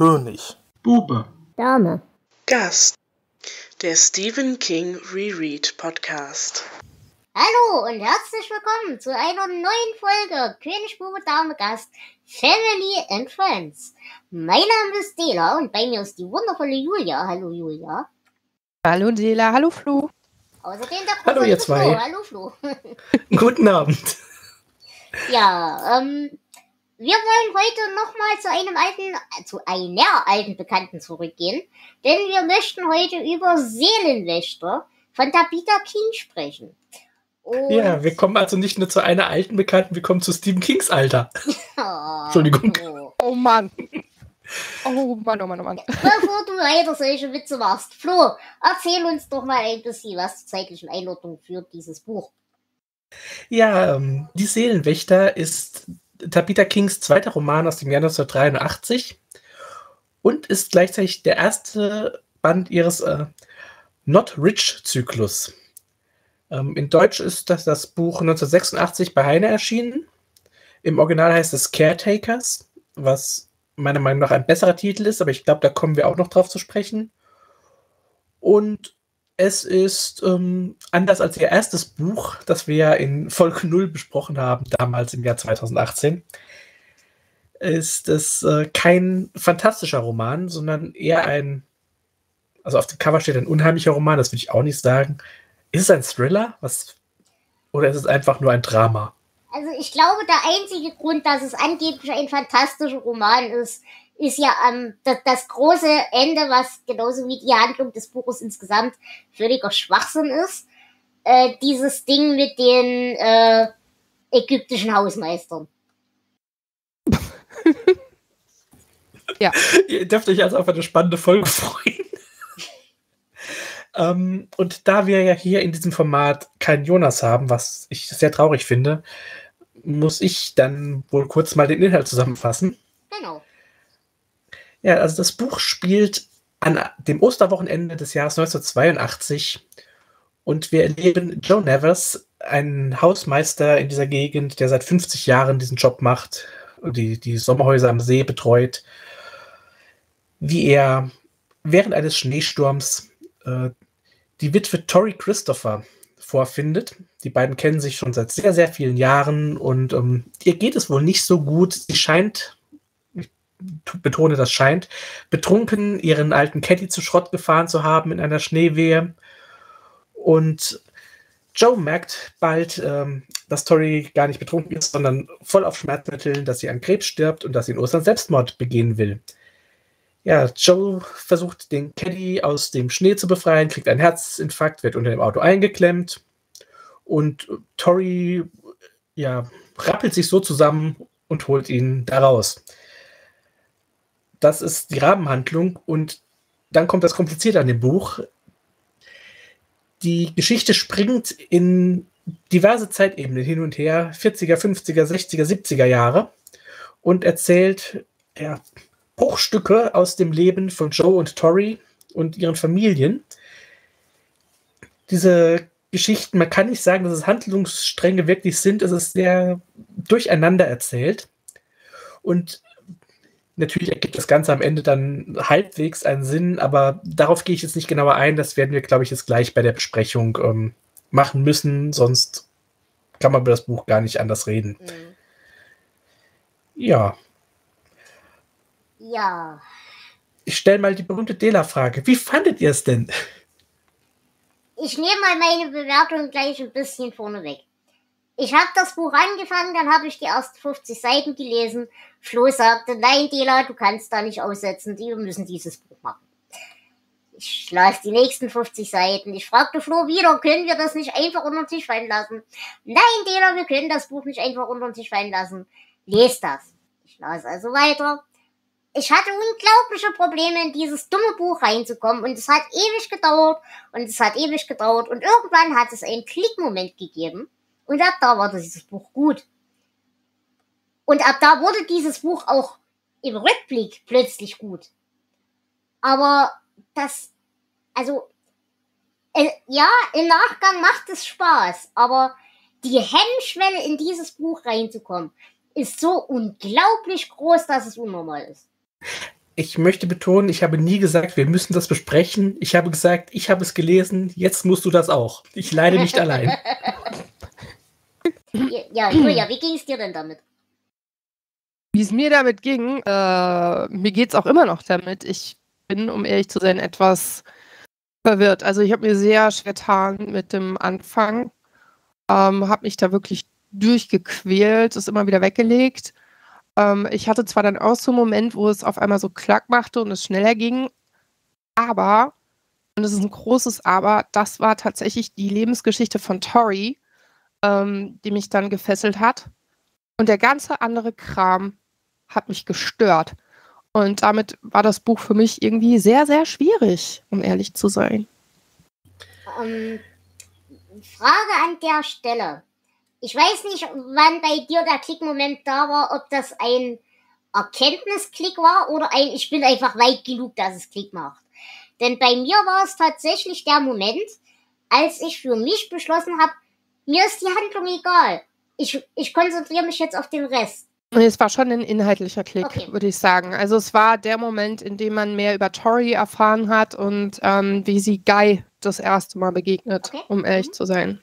König. Bube. Dame. Gast. Der Stephen King Reread Podcast. Hallo und herzlich willkommen zu einer neuen Folge König, Bube, Dame, Gast, Family and Friends. Mein Name ist Dela und bei mir ist die wundervolle Julia. Hallo Julia. Hallo Dela, hallo Flo. Außerdem der Hallo, ihr zwei. Flo. Hallo Flo. Guten Abend. Ja, ähm, wir wollen heute nochmal zu einem alten, zu einer alten Bekannten zurückgehen, denn wir möchten heute über Seelenwächter von Tabitha King sprechen. Und Ja, wir kommen also nicht nur zu einer alten Bekannten, wir kommen zu Stephen Kings Alter. Oh, Entschuldigung. Flo. Oh Mann. Oh Mann, oh Mann, oh Mann. Bevor du weiter solche Witze machst, Flo, erzähl uns doch mal ein bisschen was zur zeitlichen Einordnung für dieses Buch. Ja, ähm, Die Seelenwächter ist Tabitha Kings zweiter Roman aus dem Jahr 1983 und ist gleichzeitig der erste Band ihres äh, Not Rich-Zyklus. Ähm, in Deutsch ist das, das Buch 1986 bei Heine erschienen. Im Original heißt es Caretakers, was meiner Meinung nach ein besserer Titel ist, aber ich glaube, da kommen wir auch noch drauf zu sprechen. Und es ist ähm, anders als ihr erstes Buch, das wir ja in Folge 0 besprochen haben, damals im Jahr 2018, ist es äh, kein fantastischer Roman, sondern eher ein, also auf dem Cover steht ein unheimlicher Roman, das würde ich auch nicht sagen. Ist es ein Thriller? Was, oder ist es einfach nur ein Drama? Also ich glaube, der einzige Grund, dass es angeblich ein fantastischer Roman ist, ist ja ähm, das, das große Ende, was genauso wie die Handlung des Buches insgesamt völliger Schwachsinn ist. Äh, dieses Ding mit den äh, ägyptischen Hausmeistern. Ja. Ihr dürft euch also auf eine spannende Folge freuen. ähm, und da wir ja hier in diesem Format keinen Jonas haben, was ich sehr traurig finde, muss ich dann wohl kurz mal den Inhalt zusammenfassen. Genau. Ja, also das Buch spielt an dem Osterwochenende des Jahres 1982 und wir erleben Joe Nevers, einen Hausmeister in dieser Gegend, der seit 50 Jahren diesen Job macht, und die, die Sommerhäuser am See betreut, wie er während eines Schneesturms äh, die Witwe Tori Christopher vorfindet. Die beiden kennen sich schon seit sehr, sehr vielen Jahren und ähm, ihr geht es wohl nicht so gut. Sie scheint, betone das scheint, betrunken ihren alten Caddy zu Schrott gefahren zu haben in einer Schneewehe. Und Joe merkt bald, ähm, dass Tori gar nicht betrunken ist, sondern voll auf Schmerzmitteln, dass sie an Krebs stirbt und dass sie in Ostern Selbstmord begehen will. Ja, Joe versucht den Caddy aus dem Schnee zu befreien, kriegt einen Herzinfarkt, wird unter dem Auto eingeklemmt und Tori ja, rappelt sich so zusammen und holt ihn da raus. Das ist die Rahmenhandlung und dann kommt das Komplizierte an dem Buch. Die Geschichte springt in diverse Zeitebenen hin und her, 40er, 50er, 60er, 70er Jahre und erzählt ja, Bruchstücke aus dem Leben von Joe und Tori und ihren Familien. Diese Geschichten, man kann nicht sagen, dass es Handlungsstränge wirklich sind, es ist sehr durcheinander erzählt. Und natürlich ergibt das Ganze am Ende dann halbwegs einen Sinn, aber darauf gehe ich jetzt nicht genauer ein. Das werden wir, glaube ich, jetzt gleich bei der Besprechung ähm, machen müssen, sonst kann man über das Buch gar nicht anders reden. Mhm. Ja, Ja. ich stelle mal die berühmte Dela-Frage. Wie fandet ihr es denn? Ich nehme mal meine Bewertung gleich ein bisschen vorneweg. Ich habe das Buch angefangen, dann habe ich die ersten 50 Seiten gelesen. Flo sagte, nein, Dela, du kannst da nicht aussetzen, wir müssen dieses Buch machen. Ich las die nächsten 50 Seiten. Ich fragte Flo wieder, können wir das nicht einfach unter den Tisch fallen lassen? Nein, Dela, wir können das Buch nicht einfach unter den Tisch fallen lassen. Lest das. Ich las also weiter. Ich hatte unglaubliche Probleme, in dieses dumme Buch reinzukommen und es hat ewig gedauert und es hat ewig gedauert und irgendwann hat es einen Klickmoment gegeben und ab da war dieses Buch gut. Und ab da wurde dieses Buch auch im Rückblick plötzlich gut. Aber das, also, äh, ja, im Nachgang macht es Spaß, aber die Hemmschwelle in dieses Buch reinzukommen ist so unglaublich groß, dass es unnormal ist. ich möchte betonen, ich habe nie gesagt, wir müssen das besprechen. Ich habe gesagt, ich habe es gelesen, jetzt musst du das auch. Ich leide nicht allein. Ja, Julia, wie ging es dir denn damit? Wie es mir damit ging, äh, mir geht es auch immer noch damit. Ich bin, um ehrlich zu sein, etwas verwirrt. Also ich habe mir sehr schwer getan mit dem Anfang, ähm, habe mich da wirklich durchgequält, es immer wieder weggelegt. Ähm, ich hatte zwar dann auch so einen Moment, wo es auf einmal so klack machte und es schneller ging, aber, und es ist ein großes Aber, das war tatsächlich die Lebensgeschichte von Tori, ähm, die mich dann gefesselt hat. Und der ganze andere Kram hat mich gestört. Und damit war das Buch für mich irgendwie sehr, sehr schwierig, um ehrlich zu sein. Ähm, Frage an der Stelle. Ich weiß nicht, wann bei dir der Klickmoment da war, ob das ein Erkenntnisklick war oder ein Ich bin einfach weit genug, dass es Klick macht. Denn bei mir war es tatsächlich der Moment, als ich für mich beschlossen habe, mir ist die Handlung egal. Ich, ich konzentriere mich jetzt auf den Rest. Es war schon ein inhaltlicher Klick, Okay. würde ich sagen. Also es war der Moment, in dem man mehr über Tori erfahren hat und ähm, wie sie Guy das erste Mal begegnet, Okay. um ehrlich Mhm. zu sein.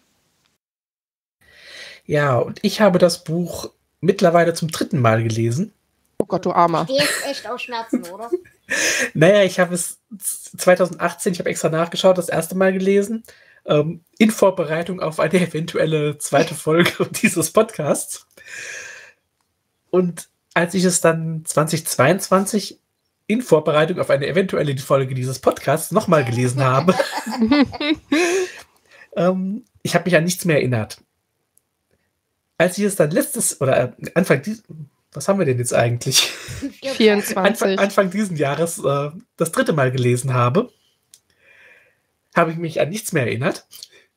Ja, und ich habe das Buch mittlerweile zum dritten Mal gelesen. Oh Gott, du Armer. Der ist echt auf Schmerzen, oder? Naja, ich habe es 2018, ich habe extra nachgeschaut, das erste Mal gelesen, ähm, in Vorbereitung auf eine eventuelle zweite Folge dieses Podcasts. Und als ich es dann 2022 in Vorbereitung auf eine eventuelle Folge dieses Podcasts nochmal gelesen habe, ähm, ich habe mich an nichts mehr erinnert. Als ich es dann letztes oder äh, Anfang dieses, was haben wir denn jetzt eigentlich? 24. Anfang, Anfang diesen Jahres äh, das dritte Mal gelesen habe, habe ich mich an nichts mehr erinnert.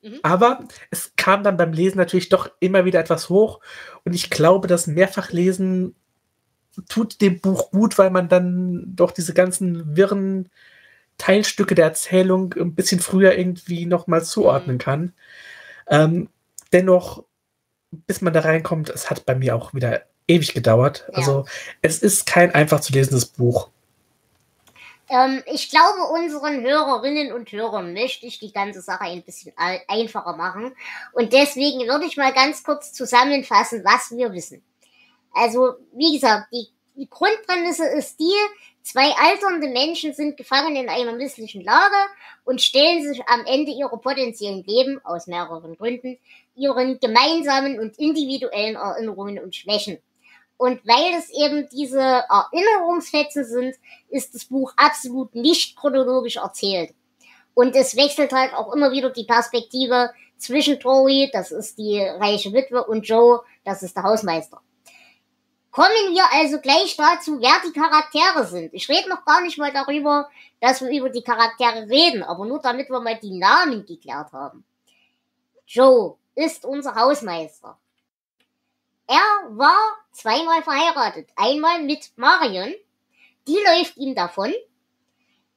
Mhm. Aber es kam dann beim Lesen natürlich doch immer wieder etwas hoch. Und ich glaube, das Mehrfachlesen tut dem Buch gut, weil man dann doch diese ganzen wirren Teilstücke der Erzählung ein bisschen früher irgendwie nochmal zuordnen kann. Ähm, dennoch, bis man da reinkommt, es hat bei mir auch wieder ewig gedauert. Ja. Also es ist kein einfach zu lesendes Buch. Ähm, ich glaube, unseren Hörerinnen und Hörern möchte ich die ganze Sache ein bisschen einfacher machen. Und deswegen würde ich mal ganz kurz zusammenfassen, was wir wissen. Also, wie gesagt, die, die Grundprämisse ist die, zwei alternde Menschen sind gefangen in einer misslichen Lage und stellen sich am Ende ihrer potenziellen Leben, aus mehreren Gründen, ihren gemeinsamen und individuellen Erinnerungen und Schwächen. Und weil es eben diese Erinnerungsfetzen sind, ist das Buch absolut nicht chronologisch erzählt. Und es wechselt halt auch immer wieder die Perspektive zwischen Tori, das ist die reiche Witwe, und Joe, das ist der Hausmeister. Kommen wir also gleich dazu, wer die Charaktere sind. Ich rede noch gar nicht mal darüber, dass wir über die Charaktere reden, aber nur damit wir mal die Namen geklärt haben. Joe ist unser Hausmeister. Er war zweimal verheiratet. Einmal mit Marion, die läuft ihm davon.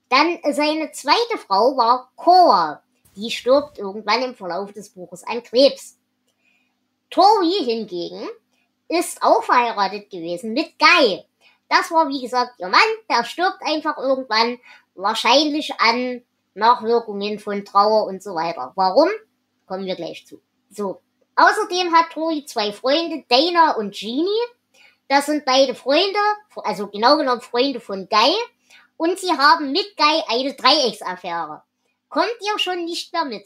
Dann seine zweite Frau war Cora. Die stirbt irgendwann im Verlauf des Buches an Krebs. Tori hingegen ist auch verheiratet gewesen mit Guy. Das war wie gesagt ihr Mann, der stirbt einfach irgendwann, wahrscheinlich an Nachwirkungen von Trauer und so weiter. Warum? Kommen wir gleich zu. So. Außerdem hat Tori zwei Freunde, Dana und Jeannie. Das sind beide Freunde, also genau genommen Freunde von Guy. Und sie haben mit Guy eine Dreiecksaffäre. Kommt ihr schon nicht mehr mit?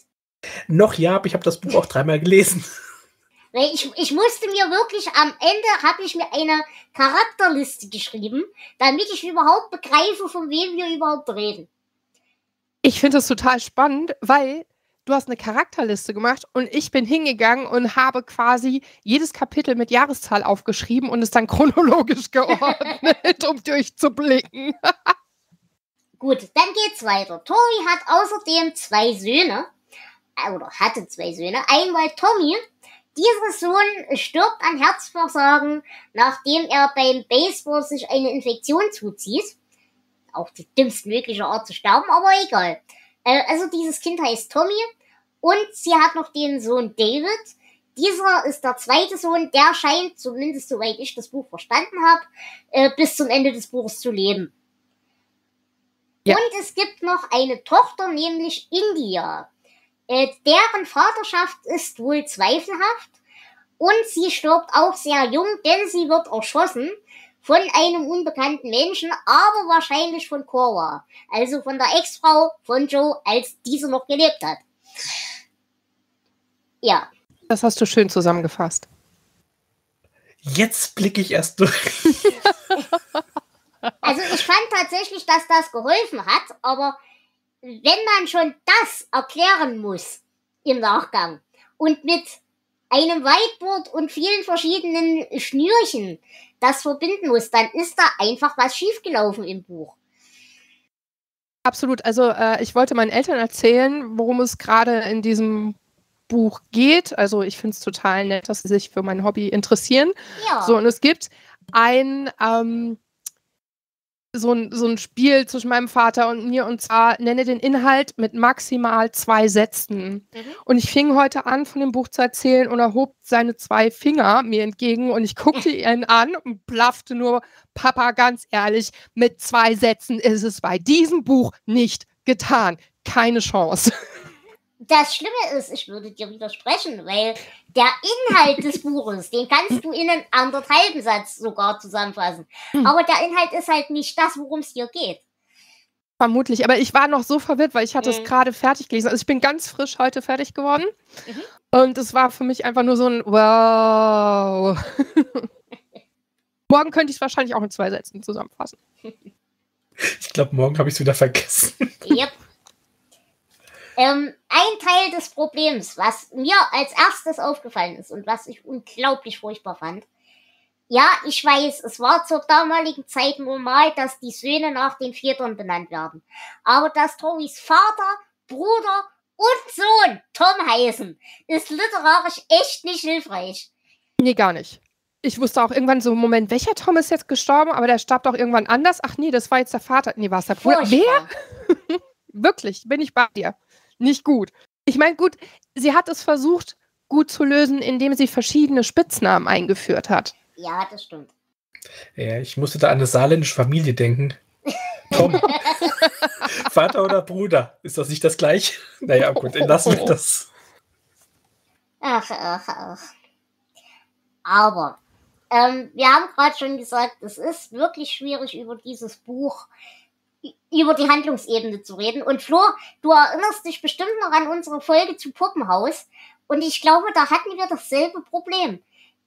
Noch ja, aber ich habe das Buch auch dreimal gelesen. Weil ich, ich musste mir wirklich am Ende habe ich mir eine Charakterliste geschrieben, damit ich überhaupt begreife, von wem wir überhaupt reden. Ich finde das total spannend, weil du hast eine Charakterliste gemacht und ich bin hingegangen und habe quasi jedes Kapitel mit Jahreszahl aufgeschrieben und es dann chronologisch geordnet, um durchzublicken. Gut, dann geht's weiter. Tori hat außerdem zwei Söhne, äh, oder hatte zwei Söhne. Einmal Tommy. Dieser Sohn stirbt an Herzversagen, nachdem er beim Baseball sich eine Infektion zuzieht. Auch die dümmstmögliche Art zu sterben, aber egal. Äh, also dieses Kind heißt Tommy und sie hat noch den Sohn David. Dieser ist der zweite Sohn, der scheint, zumindest soweit ich das Buch verstanden habe, äh, bis zum Ende des Buches zu leben. Ja. Und es gibt noch eine Tochter, nämlich India. Äh, deren Vaterschaft ist wohl zweifelhaft. Und sie stirbt auch sehr jung, denn sie wird erschossen von einem unbekannten Menschen, aber wahrscheinlich von Korwa. Also von der Ex-Frau von Joe, als diese noch gelebt hat. Ja. Das hast du schön zusammengefasst. Jetzt blicke ich erst durch. Also ich fand tatsächlich, dass das geholfen hat, aber wenn man schon das erklären muss im Nachgang und mit einem Whiteboard und vielen verschiedenen Schnürchen das verbinden muss, dann ist da einfach was schiefgelaufen im Buch. Absolut. Also äh, ich wollte meinen Eltern erzählen, worum es gerade in diesem Buch geht. Also ich finde es total nett, dass sie sich für mein Hobby interessieren. Ja. So, und es gibt ein, ähm, so ein, so ein Spiel zwischen meinem Vater und mir und zwar nenne den Inhalt mit maximal zwei Sätzen. Mhm. Und ich fing heute an, von dem Buch zu erzählen und er hob seine zwei Finger mir entgegen und ich guckte ihn an und blaffte nur, Papa, ganz ehrlich, mit zwei Sätzen ist es bei diesem Buch nicht getan. Keine Chance. Das Schlimme ist, ich würde dir widersprechen, weil der Inhalt des Buches, den kannst du in einen anderthalben Satz sogar zusammenfassen. Hm. Aber der Inhalt ist halt nicht das, worum es hier geht. Vermutlich, aber ich war noch so verwirrt, weil ich hatte es Mhm. gerade fertig gelesen. Also ich bin ganz frisch heute fertig geworden. Mhm. Und es war für mich einfach nur so ein Wow. Morgen könnte ich es wahrscheinlich auch in zwei Sätzen zusammenfassen. Ich glaube, morgen habe ich es wieder vergessen. Yep. Ähm, ein Teil des Problems, was mir als erstes aufgefallen ist und was ich unglaublich furchtbar fand. Ja, ich weiß, es war zur damaligen Zeit normal, dass die Söhne nach den Vätern benannt werden. Aber dass Torys Vater, Bruder und Sohn Tom heißen, ist literarisch echt nicht hilfreich. Nee, gar nicht. Ich wusste auch irgendwann so, Moment, welcher Tom ist jetzt gestorben? Aber der starb doch irgendwann anders. Ach nee, das war jetzt der Vater. Nee, war es der Bruder? Wer? Wirklich, bin ich bei dir. Nicht gut. Ich meine, gut, sie hat es versucht, gut zu lösen, indem sie verschiedene Spitznamen eingeführt hat. Ja, das stimmt. Ja, ich musste da an eine saarländische Familie denken. Tom. Vater oder Bruder? Ist das nicht das gleiche? Naja, gut, dann lassen wir das. Ach, ach, ach. Aber, ähm, wir haben gerade schon gesagt, es ist wirklich schwierig, über dieses Buch, über die Handlungsebene zu reden. Und Flo, du erinnerst dich bestimmt noch an unsere Folge zu Puppenhaus. Und ich glaube, da hatten wir dasselbe Problem.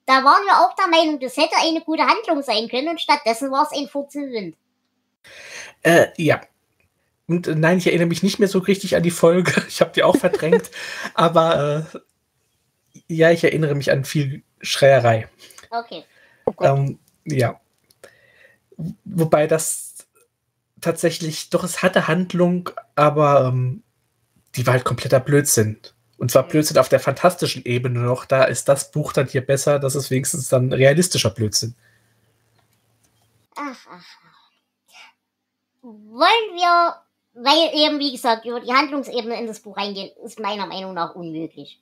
Da waren wir auch der Meinung, das hätte eine gute Handlung sein können und stattdessen war es ein Furzen Wind. Äh, ja. Und äh, nein, ich erinnere mich nicht mehr so richtig an die Folge. Ich habe die auch verdrängt. aber äh, ja, ich erinnere mich an viel Schreierei. Okay. Oh. Ähm, ja. Wobei das tatsächlich, doch, es hatte Handlung, aber ähm, die war halt kompletter Blödsinn. Und zwar Blödsinn auf der fantastischen Ebene noch. Da ist das Buch dann hier besser. Das ist wenigstens dann realistischer Blödsinn. Ach, ach, ach. Wollen wir, weil eben, wie gesagt, über die Handlungsebene in das Buch reingehen, ist meiner Meinung nach unmöglich.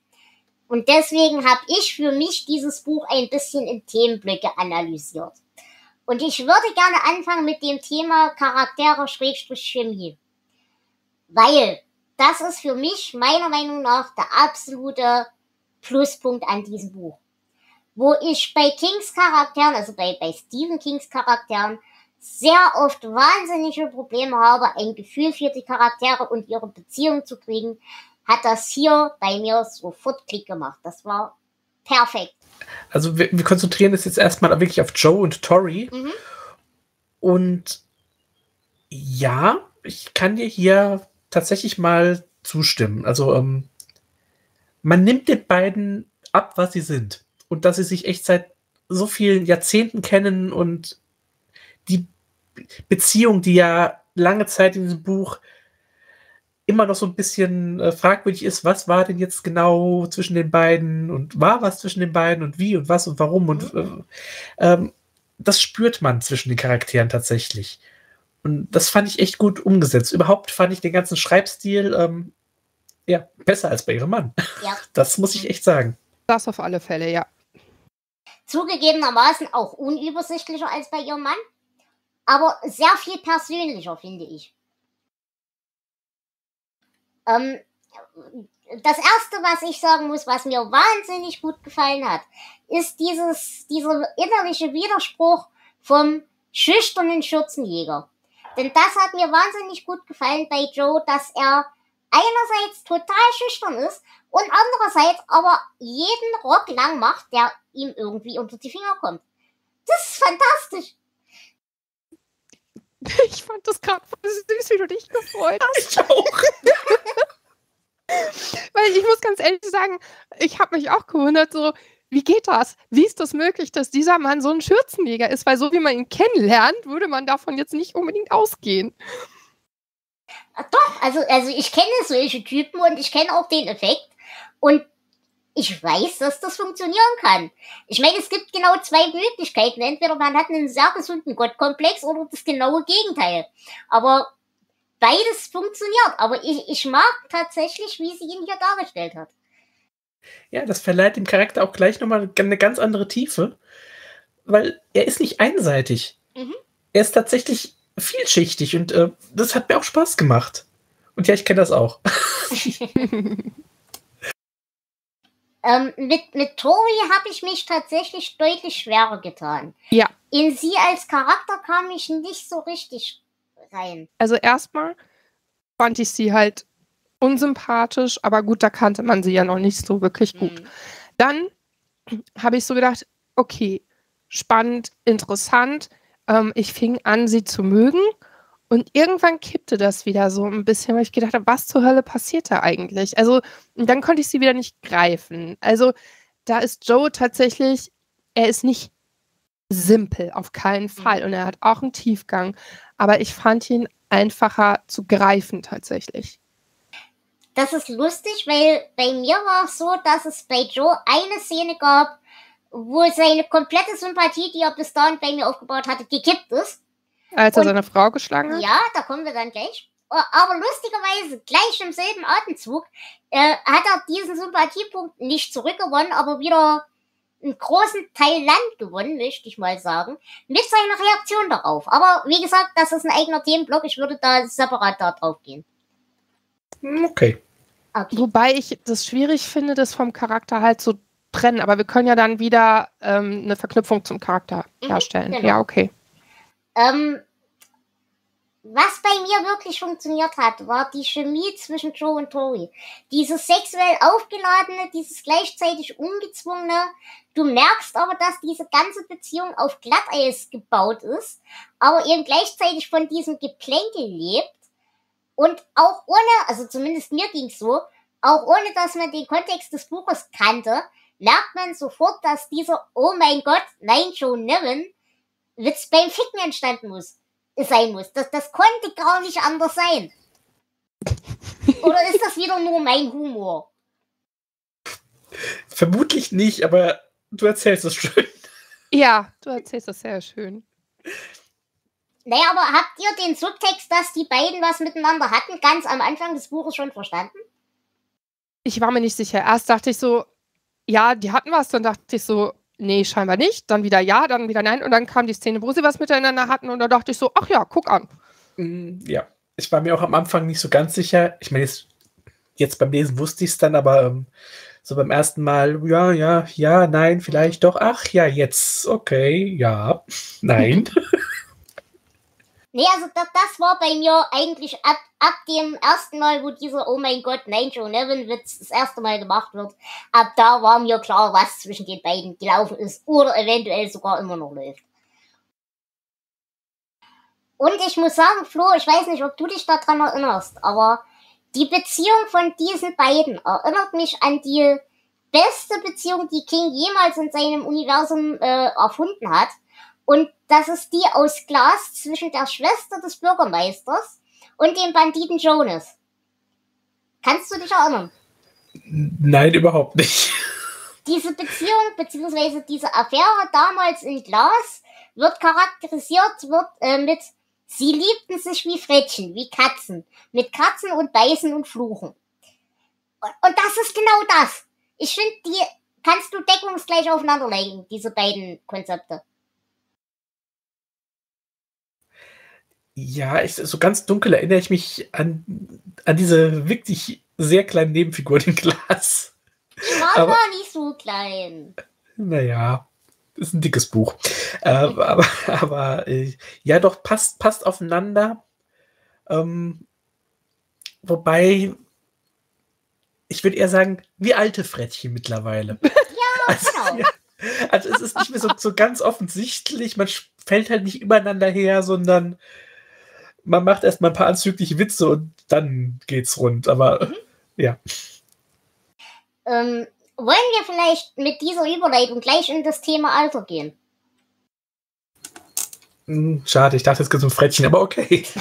Und deswegen habe ich für mich dieses Buch ein bisschen in Themenblöcke analysiert. Und ich würde gerne anfangen mit dem Thema Charaktere Schrägstrich Chemie. Weil das ist für mich meiner Meinung nach der absolute Pluspunkt an diesem Buch. Wo ich bei Kings Charakteren, also bei, bei Stephen Kings Charakteren, sehr oft wahnsinnige Probleme habe, ein Gefühl für die Charaktere und ihre Beziehung zu kriegen, hat das hier bei mir sofort Klick gemacht. Das war perfekt. Also wir, wir konzentrieren uns jetzt erstmal wirklich auf Joe und Tori. Mhm. Und ja, ich kann dir hier tatsächlich mal zustimmen. Also ähm, man nimmt den beiden ab, was sie sind. Und dass sie sich echt seit so vielen Jahrzehnten kennen und die Beziehung, die ja lange Zeit in diesem Buch immer noch so ein bisschen äh, fragwürdig ist, was war denn jetzt genau zwischen den beiden und war was zwischen den beiden und wie und was und warum und äh, ähm, das spürt man zwischen den Charakteren tatsächlich. Und das fand ich echt gut umgesetzt. Überhaupt fand ich den ganzen Schreibstil ähm, ja, besser als bei ihrem Mann. Ja. Das muss ich echt sagen. Das auf alle Fälle, ja. Zugegebenermaßen auch unübersichtlicher als bei ihrem Mann. Aber sehr viel persönlicher, finde ich. Ähm, das erste, was ich sagen muss, was mir wahnsinnig gut gefallen hat, ist dieses, dieser innerliche Widerspruch vom schüchternen Schürzenjäger. Denn das hat mir wahnsinnig gut gefallen bei Joe, dass er einerseits total schüchtern ist und andererseits aber jeden Rock lang macht, der ihm irgendwie unter die Finger kommt. Das ist fantastisch. Ich fand das gerade süß, wie du dich gefreut hast. Ich auch. Weil ich muss ganz ehrlich sagen, ich habe mich auch gewundert, so, wie geht das? Wie ist das möglich, dass dieser Mann so ein Schürzenjäger ist? Weil so wie man ihn kennenlernt, würde man davon jetzt nicht unbedingt ausgehen. Doch, also, also ich kenne solche Typen und ich kenne auch den Effekt. Und ich weiß, dass das funktionieren kann. Ich meine, es gibt genau zwei Möglichkeiten. Entweder man hat einen sehr gesunden Gottkomplex oder das genaue Gegenteil. Aber beides funktioniert. Aber ich, ich mag tatsächlich, wie sie ihn hier dargestellt hat. Ja, das verleiht dem Charakter auch gleich nochmal eine ganz andere Tiefe, weil er ist nicht einseitig. Mhm. Er ist tatsächlich vielschichtig und äh, das hat mir auch Spaß gemacht. Und ja, ich kenne das auch. ähm, mit, mit Tori habe ich mich tatsächlich deutlich schwerer getan. Ja. In sie als Charakter kam ich nicht so richtig rein. Also erstmal fand ich sie halt unsympathisch, aber gut, da kannte man sie ja noch nicht so wirklich gut. Mhm. Dann habe ich so gedacht, okay, spannend, interessant. Ähm, ich fing an, sie zu mögen. Und irgendwann kippte das wieder so ein bisschen, weil ich gedacht habe, was zur Hölle passiert da eigentlich? Also, dann konnte ich sie wieder nicht greifen. Also, da ist Joe tatsächlich, er ist nicht simpel, auf keinen mhm. Fall. Und er hat auch einen Tiefgang. Aber ich fand ihn einfacher zu greifen tatsächlich. Das ist lustig, weil bei mir war es so, dass es bei Joe eine Szene gab, wo seine komplette Sympathie, die er bis dahin bei mir aufgebaut hatte, gekippt ist. Als er Und, seine Frau geschlagen hat? Ja, da kommen wir dann gleich. Aber lustigerweise, gleich im selben Atemzug, äh, hat er diesen Sympathiepunkt nicht zurückgewonnen, aber wieder einen großen Teil Land gewonnen, möchte ich mal sagen, mit seiner Reaktion darauf. Aber wie gesagt, das ist ein eigener Themenblock, ich würde da separat da drauf gehen. Okay. okay. Wobei ich das schwierig finde, das vom Charakter halt zu trennen, aber wir können ja dann wieder ähm, eine Verknüpfung zum Charakter mhm, herstellen. Genau. Ja, okay. Ähm, was bei mir wirklich funktioniert hat, war die Chemie zwischen Joe und Tori. Dieses sexuell aufgeladene, dieses gleichzeitig ungezwungene. Du merkst aber, dass diese ganze Beziehung auf Glatteis gebaut ist, aber eben gleichzeitig von diesem Geplänkel lebt. Und auch ohne, also zumindest mir ging's so, auch ohne dass man den Kontext des Buches kannte, merkt man sofort, dass dieser Oh mein Gott, nein, Joe Nevin, Witz beim Ficken entstanden muss, sein muss. Das, das konnte gar nicht anders sein. Oder ist das wieder nur mein Humor? Vermutlich nicht, aber du erzählst es schön. Ja, du erzählst es sehr schön. Naja, aber habt ihr den Subtext, dass die beiden was miteinander hatten, ganz am Anfang des Buches schon verstanden? Ich war mir nicht sicher. Erst dachte ich so, ja, die hatten was. Dann dachte ich so, nee, scheinbar nicht. Dann wieder ja, dann wieder nein. Und dann kam die Szene, wo sie was miteinander hatten. Und da dachte ich so, ach ja, guck an. Mm, ja, ich war mir auch am Anfang nicht so ganz sicher. Ich meine, jetzt, jetzt beim Lesen wusste ich es dann, aber ähm, so beim ersten Mal, ja, ja, ja, nein, vielleicht doch. Ach ja, jetzt, okay, ja, nein. Nee, also das, das war bei mir eigentlich ab, ab dem ersten Mal, wo dieser Oh mein Gott, nein, Joe Nevin Witz das erste Mal gemacht wird, ab da war mir klar, was zwischen den beiden gelaufen ist oder eventuell sogar immer noch läuft. Und ich muss sagen, Flo, ich weiß nicht, ob du dich daran erinnerst, aber die Beziehung von diesen beiden erinnert mich an die beste Beziehung, die King jemals in seinem Universum äh, erfunden hat. Und das ist die aus Glas zwischen der Schwester des Bürgermeisters und dem Banditen Jonas. Kannst du dich erinnern? Nein, überhaupt nicht. Diese Beziehung bzw. diese Affäre damals in Glas wird charakterisiert wird, äh, mit Sie liebten sich wie Frettchen, wie Katzen, mit Katzen und Beißen und Fluchen. Und, und das ist genau das. Ich finde, die kannst du deckungsgleich aufeinanderlegen, diese beiden Konzepte. Ja, ich, so ganz dunkel erinnere ich mich an, an diese wirklich sehr kleinen Nebenfigur, den Glas. Die war Aber- nicht so klein. Naja, ist ein dickes Buch. Äh, aber aber äh, ja, doch, passt, passt aufeinander. Ähm, wobei, ich würde eher sagen, wie alte Frettchen mittlerweile. also, genau. ja, also es ist nicht mehr so, so ganz offensichtlich, man fällt halt nicht übereinander her, sondern man macht erstmal ein paar anzügliche Witze und dann geht's rund. Aber ja. Ähm, wollen wir vielleicht mit dieser Überleitung gleich in das Thema Alter gehen? Hm, Schade, ich dachte, es so ein Frettchen, aber okay.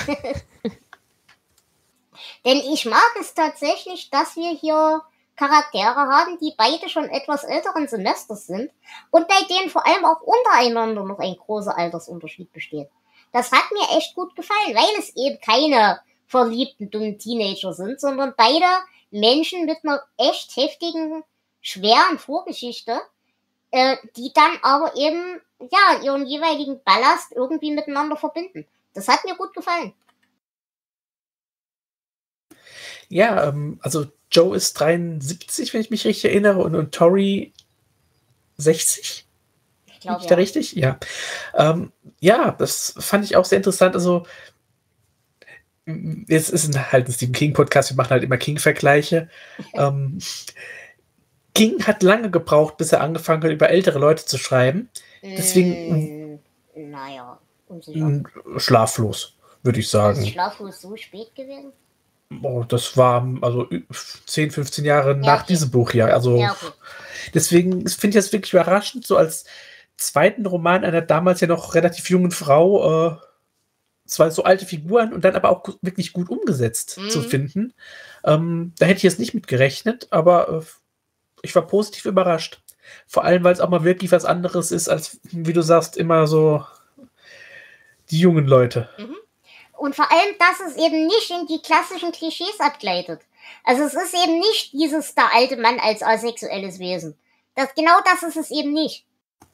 Denn ich mag es tatsächlich, dass wir hier Charaktere haben, die beide schon etwas älteren Semesters sind und bei denen vor allem auch untereinander noch ein großer Altersunterschied besteht. Das hat mir echt gut gefallen, weil es eben keine verliebten, dummen Teenager sind, sondern beide Menschen mit einer echt heftigen, schweren Vorgeschichte, äh, die dann aber eben, ja, ihren jeweiligen Ballast irgendwie miteinander verbinden. Das hat mir gut gefallen. Ja, ähm, also Joe ist 73, wenn ich mich richtig erinnere, und, und Tori 60. Glaube, ich da ja. richtig? Ja. Ähm, ja, das fand ich auch sehr interessant. Also, m- es ist halt ein Stephen King-Podcast, wir machen halt immer King-Vergleiche. ähm, King hat lange gebraucht, bis er angefangen hat, über ältere Leute zu schreiben. Deswegen- Mm, naja, unsicher. Mm, Schlaflos, würde ich Ist sagen. Schlaflos so spät gewesen? Oh, das war also ü- 10, 15 Jahre nach okay. diesem Buch hier. Also Ja, okay. deswegen finde ich das wirklich überraschend, so als zweiten Roman einer damals ja noch relativ jungen Frau, äh, zwar so alte Figuren und dann aber auch wirklich gut umgesetzt Mhm. zu finden. Ähm, da hätte ich jetzt nicht mit gerechnet, aber äh, ich war positiv überrascht. Vor allem, weil es auch mal wirklich was anderes ist, als, wie du sagst, immer so die jungen Leute. Und vor allem, dass es eben nicht in die klassischen Klischees abgleitet. Also es ist eben nicht dieses der alte Mann als asexuelles Wesen. Das, genau das ist es eben nicht.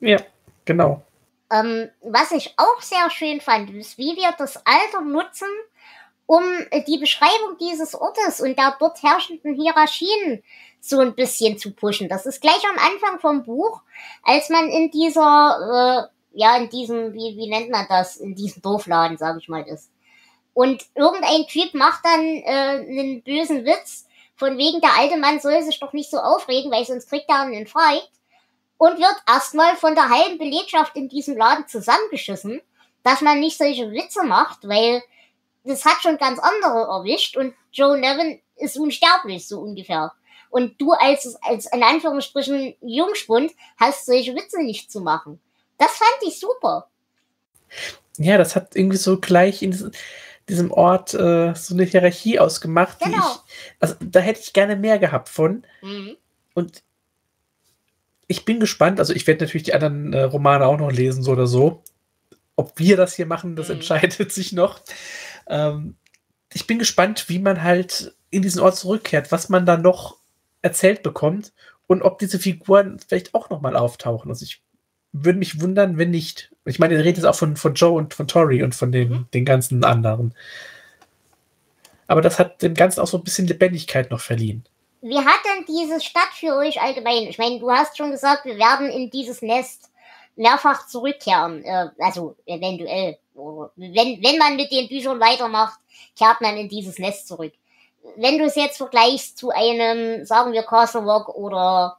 Ja, genau. Ähm, was ich auch sehr schön fand, ist, wie wir das Alter nutzen, um die Beschreibung dieses Ortes und der dort herrschenden Hierarchien so ein bisschen zu pushen. Das ist gleich am Anfang vom Buch, als man in dieser, äh, ja, in diesem, wie, wie nennt man das, in diesem Dorfladen, sag ich mal, ist. Und irgendein Typ macht dann äh, einen bösen Witz, von wegen der alte Mann soll sich doch nicht so aufregen, weil sonst kriegt er einen Infarkt und wird erstmal von der halben Belegschaft in diesem Laden zusammengeschissen, dass man nicht solche Witze macht, weil das hat schon ganz andere erwischt und Joe Nevin ist unsterblich, so ungefähr. Und du als, als in Anführungsstrichen Jungspund hast solche Witze nicht zu machen. Das fand ich super. Ja, das hat irgendwie so gleich in diesem, diesem Ort äh, so eine Hierarchie ausgemacht. Genau. ich, also da hätte ich gerne mehr gehabt von. Mhm. Und ich bin gespannt. Also ich werde natürlich die anderen äh, Romane auch noch lesen, so oder so. Ob wir das hier machen, das Mhm. entscheidet sich noch. Ähm, ich bin gespannt, wie man halt in diesen Ort zurückkehrt, was man da noch erzählt bekommt und ob diese Figuren vielleicht auch noch mal auftauchen. Also ich würde mich wundern, wenn nicht. Ich meine, ihr redet jetzt auch von, von Joe und von Tori und von den, Mhm. den ganzen anderen. Aber das hat dem Ganzen auch so ein bisschen Lebendigkeit noch verliehen. Wie hat denn diese Stadt für euch allgemein? Ich meine, du hast schon gesagt, wir werden in dieses Nest mehrfach zurückkehren. Äh, also eventuell. Wenn, wenn man mit den Büchern weitermacht, kehrt man in dieses Nest zurück. Wenn du es jetzt vergleichst zu einem, sagen wir, Castle Rock oder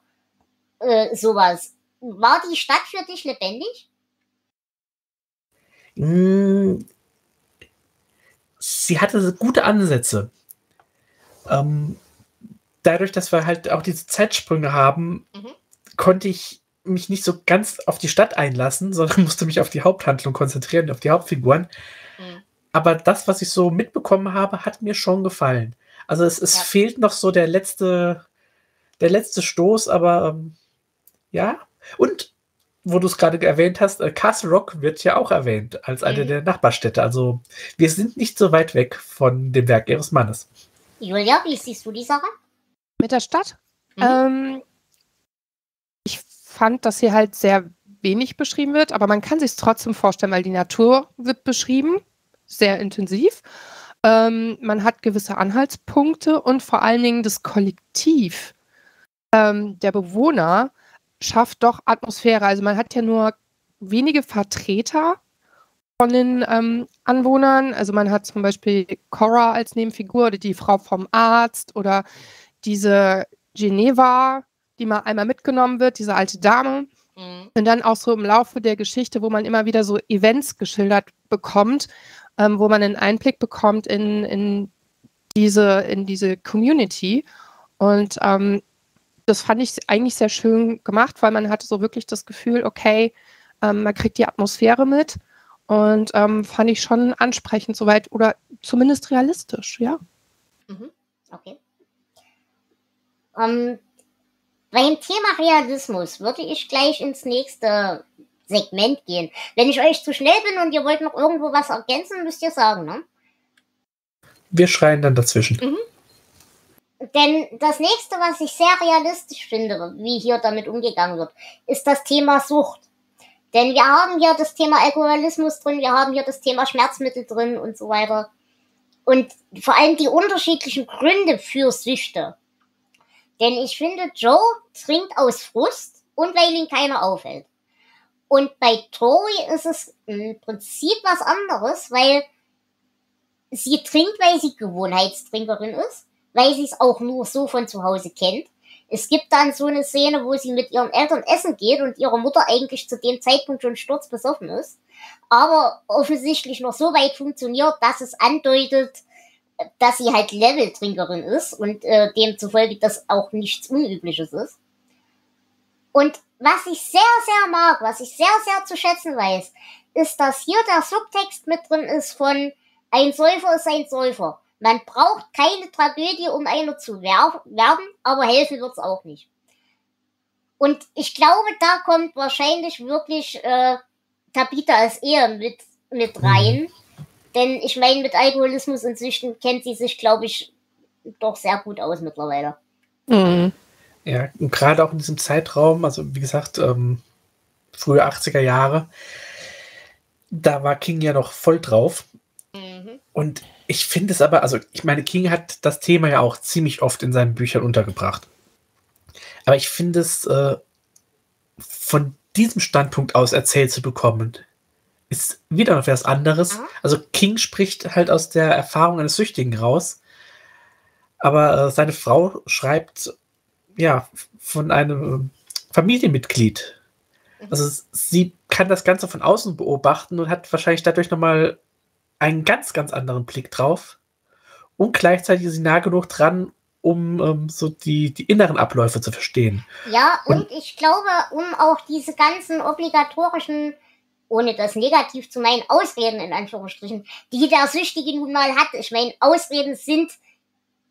äh, sowas, war die Stadt für dich lebendig? Mm, Sie hatte gute Ansätze. Ähm, dadurch, dass wir halt auch diese Zeitsprünge haben, Mhm. konnte ich mich nicht so ganz auf die Stadt einlassen, sondern musste mich auf die Haupthandlung konzentrieren, auf die Hauptfiguren. Mhm. Aber das, was ich so mitbekommen habe, hat mir schon gefallen. Also es, es Ja. fehlt noch so der letzte, der letzte Stoß, aber ähm, ja. Und wo du es gerade erwähnt hast, äh, Castle Rock wird ja auch erwähnt als eine Mhm. der Nachbarstädte. Also wir sind nicht so weit weg von dem Werk ihres Mannes. Julia, wie siehst du die Sache? Mit der Stadt? Mhm. Ähm, ich fand, dass hier halt sehr wenig beschrieben wird, aber man kann sich es trotzdem vorstellen, weil die Natur wird beschrieben. sehr intensiv. Ähm, man hat gewisse Anhaltspunkte und vor allen Dingen das Kollektiv ähm, der Bewohner schafft doch Atmosphäre. Also man hat ja nur wenige Vertreter von den ähm, Anwohnern. Also man hat zum Beispiel Cora als Nebenfigur oder die Frau vom Arzt oder diese Geneva, die mal einmal mitgenommen wird, diese alte Dame. Mhm. Und dann auch so im Laufe der Geschichte, wo man immer wieder so Events geschildert bekommt, ähm, wo man einen Einblick bekommt in, in, diese, in diese Community. Und ähm, das fand ich eigentlich sehr schön gemacht, weil man hatte so wirklich das Gefühl, okay, ähm, man kriegt die Atmosphäre mit und ähm, fand ich schon ansprechend soweit oder zumindest realistisch, ja. Mhm. Okay. Ähm, beim Thema Realismus würde ich gleich ins nächste Segment gehen. Wenn ich euch zu schnell bin und ihr wollt noch irgendwo was ergänzen, müsst ihr sagen, ne? Wir schreien dann dazwischen. Mhm. Denn das nächste, was ich sehr realistisch finde, wie hier damit umgegangen wird, ist das Thema Sucht. Denn wir haben hier das Thema Alkoholismus drin, wir haben hier das Thema Schmerzmittel drin und so weiter. Und vor allem die unterschiedlichen Gründe für Süchte. Denn ich finde, Joe trinkt aus Frust und weil ihn keiner aufhält. Und bei Tori ist es im Prinzip was anderes, weil sie trinkt, weil sie Gewohnheitstrinkerin ist, weil sie es auch nur so von zu Hause kennt es gibt dann so eine Szene, wo sie mit ihren Eltern essen geht und ihre Mutter eigentlich zu dem Zeitpunkt schon sturzbesoffen ist, aber offensichtlich noch so weit funktioniert, dass es andeutet, dass sie halt Leveltrinkerin ist und äh, demzufolge das auch nichts Unübliches ist. Und was ich sehr, sehr mag, was ich sehr, sehr zu schätzen weiß, ist, dass hier der Subtext mit drin ist von ein Säufer ist ein Säufer. Man braucht keine Tragödie, um einer zu werden, aber helfen wird's auch nicht. Und ich glaube, da kommt wahrscheinlich wirklich äh, Tabitha als Ehe mit, mit mhm. rein. Mhm. Denn ich meine, mit Alkoholismus und Süchten kennt sie sich, glaube ich, doch sehr gut aus mittlerweile. Mhm. Ja, und gerade auch in diesem Zeitraum, also wie gesagt, ähm, frühe 80er Jahre, da war King ja noch voll drauf. Mhm. Und ich finde es aber, also ich meine, King hat das Thema ja auch ziemlich oft in seinen Büchern untergebracht. Aber ich finde es äh, von diesem Standpunkt aus erzählt zu bekommen, ist wieder noch was anderes. Also King spricht halt aus der Erfahrung eines Süchtigen raus. Aber äh, seine Frau schreibt ja von einem Familienmitglied. Mhm. Also sie kann das Ganze von außen beobachten und hat wahrscheinlich dadurch nochmal einen ganz, ganz anderen Blick drauf. Und gleichzeitig ist sie nah genug dran, um ähm, so die, die inneren Abläufe zu verstehen. Ja, und, und ich glaube, um auch diese ganzen obligatorischen, ohne das negativ zu meinen, Ausreden in Anführungsstrichen, die der Süchtige nun mal hat. Ich meine, Ausreden sind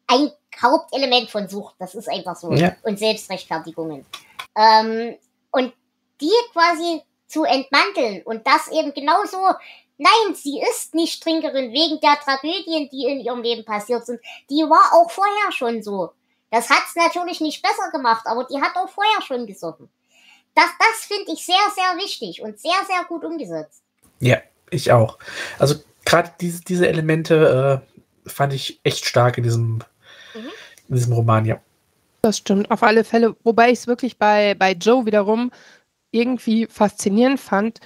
ein Hauptelement von Sucht. Das ist einfach so. Ja. Und Selbstrechtfertigungen. Ähm, und die quasi zu entmanteln und das eben genauso Nein, sie ist nicht Trinkerin wegen der Tragödien, die in ihrem Leben passiert sind. Die war auch vorher schon so. Das hat's natürlich nicht besser gemacht, aber die hat auch vorher schon gesoffen. Das, das finde ich sehr, sehr wichtig und sehr, sehr gut umgesetzt. Ja, ich auch. Also gerade diese, diese Elemente äh, fand ich echt stark in diesem, mhm. in diesem Roman, ja. Das stimmt, auf alle Fälle. Wobei ich es wirklich bei, bei Joe wiederum irgendwie faszinierend fand,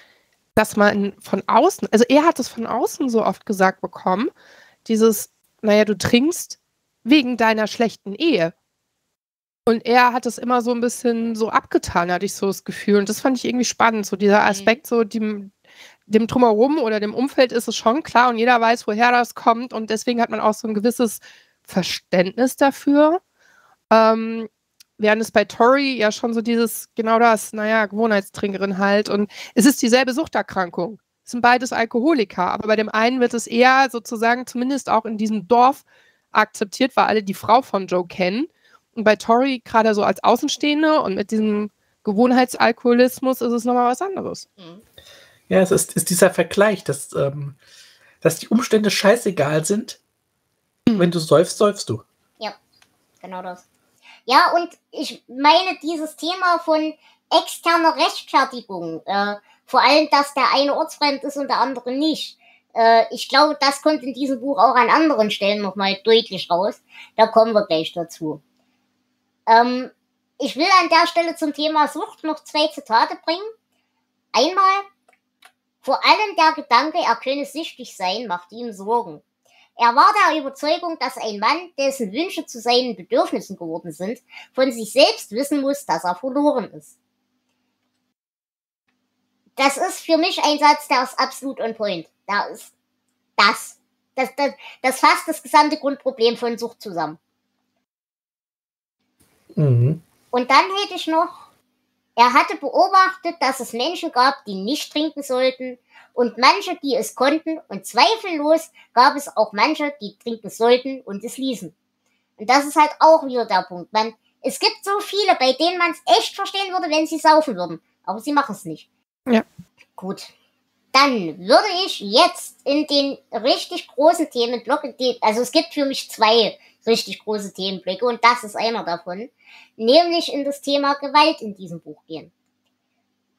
dass man von außen, also er hat es von außen so oft gesagt bekommen, dieses, naja, du trinkst wegen deiner schlechten Ehe. Und er hat es immer so ein bisschen so abgetan, hatte ich so das Gefühl. Und das fand ich irgendwie spannend, so dieser mhm. Aspekt, so dem, dem Drumherum oder dem Umfeld ist es schon klar und jeder weiß, woher das kommt. Und deswegen hat man auch so ein gewisses Verständnis dafür. Ähm, während es bei Tori ja schon so dieses, genau das, naja, Gewohnheitstrinkerin halt. Und es ist dieselbe Suchterkrankung. Es sind beides Alkoholiker, aber bei dem einen wird es eher sozusagen zumindest auch in diesem Dorf akzeptiert, weil alle die Frau von Joe kennen. Und bei Tori gerade so als Außenstehende und mit diesem Gewohnheitsalkoholismus ist es nochmal was anderes. Ja, es ist, ist dieser Vergleich, dass, ähm, dass die Umstände scheißegal sind. Mhm. Wenn du säufst, säufst du. Ja, genau das. Ja, und ich meine dieses Thema von externer Rechtfertigung, äh, vor allem, dass der eine ortsfremd ist und der andere nicht. Äh, ich glaube, das kommt in diesem Buch auch an anderen Stellen nochmal deutlich raus. Da kommen wir gleich dazu. Ähm, ich will an der Stelle zum Thema Sucht noch zwei Zitate bringen. Einmal, vor allem der Gedanke, er könne süchtig sein, macht ihm Sorgen. Er war der Überzeugung, dass ein Mann, dessen Wünsche zu seinen Bedürfnissen geworden sind, von sich selbst wissen muss, dass er verloren ist. Das ist für mich ein Satz, der ist absolut on point. Da ist das. Das, das, das fasst das gesamte Grundproblem von Sucht zusammen. Mhm. Und dann hätte ich noch, er hatte beobachtet, dass es Menschen gab, die nicht trinken sollten und manche, die es konnten und zweifellos gab es auch manche, die trinken sollten und es ließen. Und das ist halt auch wieder der Punkt. Man, es gibt so viele, bei denen man es echt verstehen würde, wenn sie saufen würden. Aber sie machen es nicht. Ja. Gut. Dann würde ich jetzt in den richtig großen Themenblock, also es gibt für mich zwei richtig große Themenblöcke und das ist einer davon, nämlich in das Thema Gewalt in diesem Buch gehen.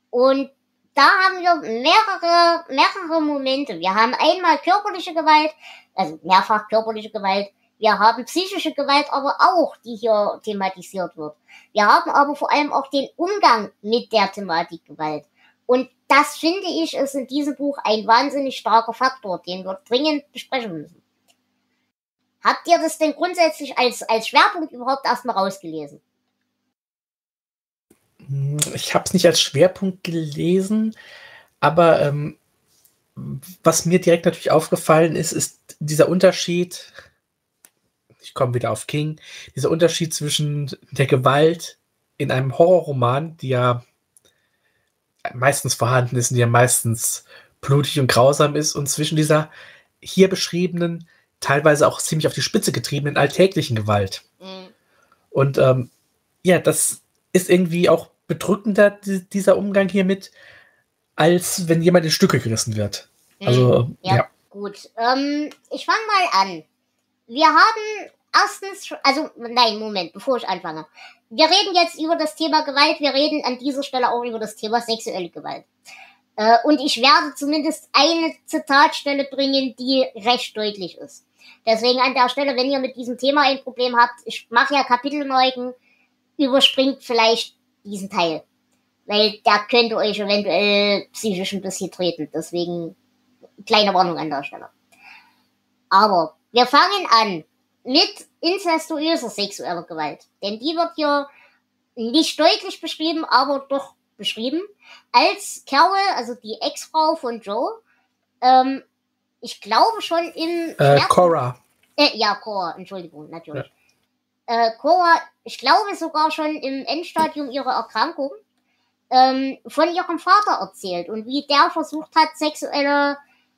Und da haben wir mehrere, mehrere Momente. Wir haben einmal körperliche Gewalt, also mehrfach körperliche Gewalt. Wir haben psychische Gewalt aber auch, die hier thematisiert wird. Wir haben aber vor allem auch den Umgang mit der Thematik Gewalt. Und das finde ich ist in diesem Buch ein wahnsinnig starker Faktor, den wir dringend besprechen müssen. Habt ihr das denn grundsätzlich als, als Schwerpunkt überhaupt erstmal rausgelesen? Ich habe es nicht als Schwerpunkt gelesen, aber ähm, was mir direkt natürlich aufgefallen ist, ist dieser Unterschied, ich komme wieder auf King, dieser Unterschied zwischen der Gewalt in einem Horrorroman, die ja meistens vorhanden ist und die ja meistens blutig und grausam ist, und zwischen dieser hier beschriebenen, teilweise auch ziemlich auf die Spitze getriebenen alltäglichen Gewalt. Mhm. Und ähm, ja, das ist irgendwie auch bedrückender, dieser Umgang hiermit, als wenn jemand in Stücke gerissen wird. Also, mhm. ja, ja. Gut. Ähm, ich fange mal an. Wir haben erstens, also, nein, Moment, bevor ich anfange. Wir reden jetzt über das Thema Gewalt, wir reden an dieser Stelle auch über das Thema sexuelle Gewalt. Äh, und ich werde zumindest eine Zitatstelle bringen, die recht deutlich ist. Deswegen an der Stelle, wenn ihr mit diesem Thema ein Problem habt, ich mache ja Kapitelneugen, überspringt vielleicht diesen Teil. Weil der könnte euch eventuell psychisch ein bisschen treten. Deswegen kleine Warnung an der Stelle. Aber wir fangen an mit incestuöser sexueller Gewalt. Denn die wird hier nicht deutlich beschrieben, aber doch beschrieben. Als Carol, also die Ex-Frau von Joe, ähm, ich glaube schon im. Äh, Cora. Äh, ja, Cora, Entschuldigung, natürlich. Ja. Äh, Cora, ich glaube sogar schon im Endstadium ihrer Erkrankung, ähm, von ihrem Vater erzählt und wie der versucht hat, sexuelle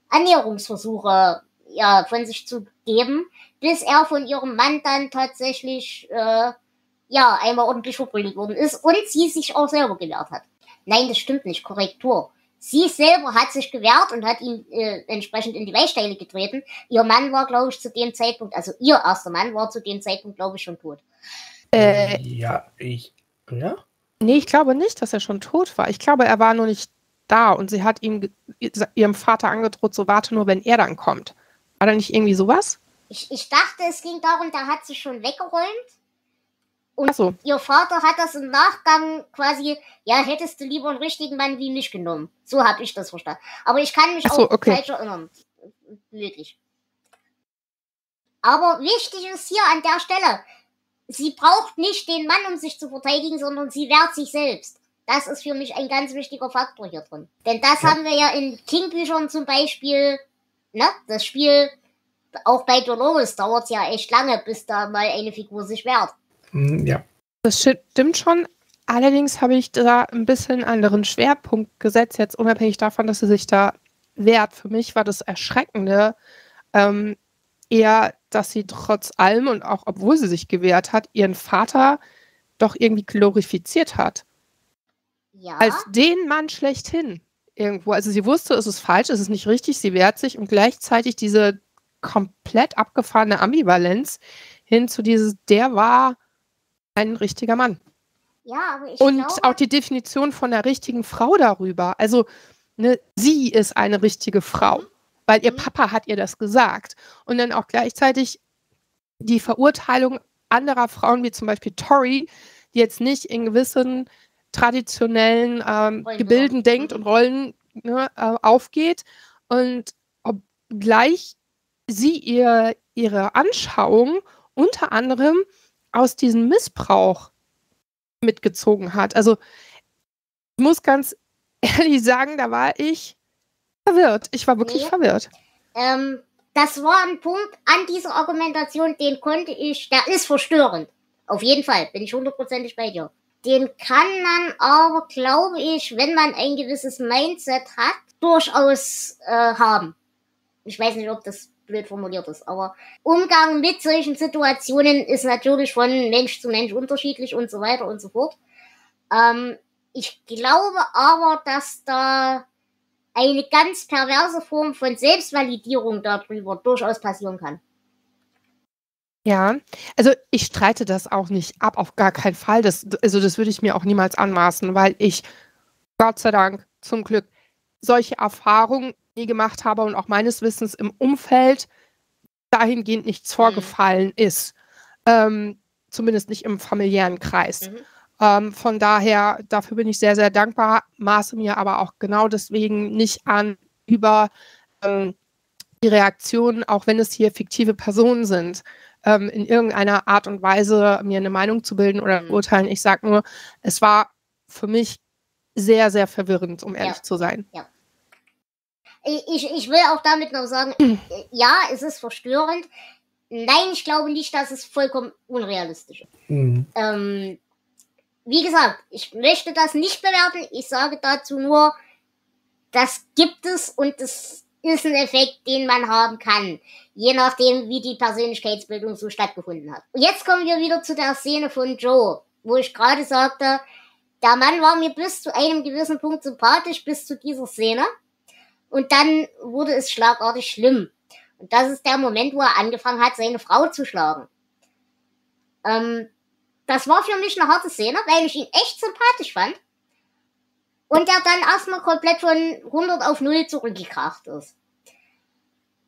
Annäherungsversuche ja, von sich zu geben, bis er von ihrem Mann dann tatsächlich äh, ja einmal ordentlich verprügelt worden ist und sie sich auch selber gewehrt hat. Nein, das stimmt nicht. Korrektur. Sie selber hat sich gewehrt und hat ihn äh, entsprechend in die Weichsteile getreten. Ihr Mann war, glaube ich, zu dem Zeitpunkt, also ihr erster Mann war zu dem Zeitpunkt, glaube ich, schon tot. Äh, ja, ich, ja? Nee, ich glaube nicht, dass er schon tot war. Ich glaube, er war nur nicht da und sie hat ihm, ihrem Vater angedroht, so warte nur, wenn er dann kommt. War da nicht irgendwie sowas? Ich, ich dachte, es ging darum, da hat sie schon weggeräumt und so. ihr Vater hat das im Nachgang quasi, ja, hättest du lieber einen richtigen Mann wie mich genommen. So habe ich das verstanden. Aber ich kann mich so, auch okay. falsch erinnern. Wirklich. Aber wichtig ist hier an der Stelle, sie braucht nicht den Mann, um sich zu verteidigen, sondern sie wehrt sich selbst. Das ist für mich ein ganz wichtiger Faktor hier drin. Denn das ja. haben wir ja in King-Büchern zum Beispiel, ne, das Spiel, auch bei Dolores dauert ja echt lange, bis da mal eine Figur sich wehrt. Hm, ja. Das stimmt schon. Allerdings habe ich da ein bisschen anderen Schwerpunkt gesetzt, jetzt unabhängig davon, dass sie sich da wehrt. Für mich war das Erschreckende ähm, eher, dass sie trotz allem und auch obwohl sie sich gewehrt hat, ihren Vater doch irgendwie glorifiziert hat. Ja. Als den Mann schlechthin irgendwo. Also sie wusste, es ist falsch, es ist nicht richtig, sie wehrt sich und gleichzeitig diese komplett abgefahrene Ambivalenz hin zu dieses, der war ein richtiger Mann. Ja, aber ich Und glaube, auch die Definition von einer richtigen Frau darüber. Also, ne, sie ist eine richtige Frau. weil ihr Mhm. Papa hat ihr das gesagt. Und dann auch gleichzeitig die Verurteilung anderer Frauen, wie zum Beispiel Tori, die jetzt nicht in gewissen traditionellen ähm, Gebilden genau. denkt Mhm. und Rollen ne, äh, aufgeht. Und obgleich sie ihr ihre Anschauung unter anderem aus diesem Missbrauch mitgezogen hat. Also ich muss ganz ehrlich sagen, da war ich verwirrt. Ich war wirklich Nee. verwirrt. Ähm, das war ein Punkt an dieser Argumentation, den konnte ich, der ist verstörend. Auf jeden Fall, bin ich hundertprozentig bei dir. Den kann man aber, glaube ich, wenn man ein gewisses Mindset hat, durchaus äh, haben. Ich weiß nicht, ob das blöd formuliert ist, aber Umgang mit solchen Situationen ist natürlich von Mensch zu Mensch unterschiedlich und so weiter und so fort. Ähm, ich glaube aber, dass da eine ganz perverse Form von Selbstvalidierung darüber durchaus passieren kann. Ja, also ich streite das auch nicht ab, auf gar keinen Fall. Das, also das würde ich mir auch niemals anmaßen, weil ich, Gott sei Dank, zum Glück, solche Erfahrungen nie gemacht habe und auch meines Wissens im Umfeld dahingehend nichts vorgefallen ist. Ähm, zumindest nicht im familiären Kreis. Mhm. Ähm, von daher, dafür bin ich sehr, sehr dankbar, maße mir aber auch genau deswegen nicht an, über ähm, die Reaktionen, auch wenn es hier fiktive Personen sind, ähm, in irgendeiner Art und Weise mir eine Meinung zu bilden oder Mhm. urteilen. Ich sage nur, es war für mich sehr, sehr verwirrend, um ehrlich Ja. zu sein. Ich, ich will auch damit noch sagen, ja, es ist verstörend. Nein, ich glaube nicht, dass es vollkommen unrealistisch ist. Mhm. Ähm, wie gesagt, ich möchte das nicht bewerten. Ich sage dazu nur, das gibt es und es ist ein Effekt, den man haben kann. Je nachdem, wie die Persönlichkeitsbildung so stattgefunden hat. Und jetzt kommen wir wieder zu der Szene von Joe, wo ich gerade sagte, der Mann war mir bis zu einem gewissen Punkt sympathisch, bis zu dieser Szene. Und dann wurde es schlagartig schlimm. Und das ist der Moment, wo er angefangen hat, seine Frau zu schlagen. Ähm, das war für mich eine harte Szene, weil ich ihn echt sympathisch fand. Und er dann erstmal komplett von 100 auf 0 zurückgekracht ist.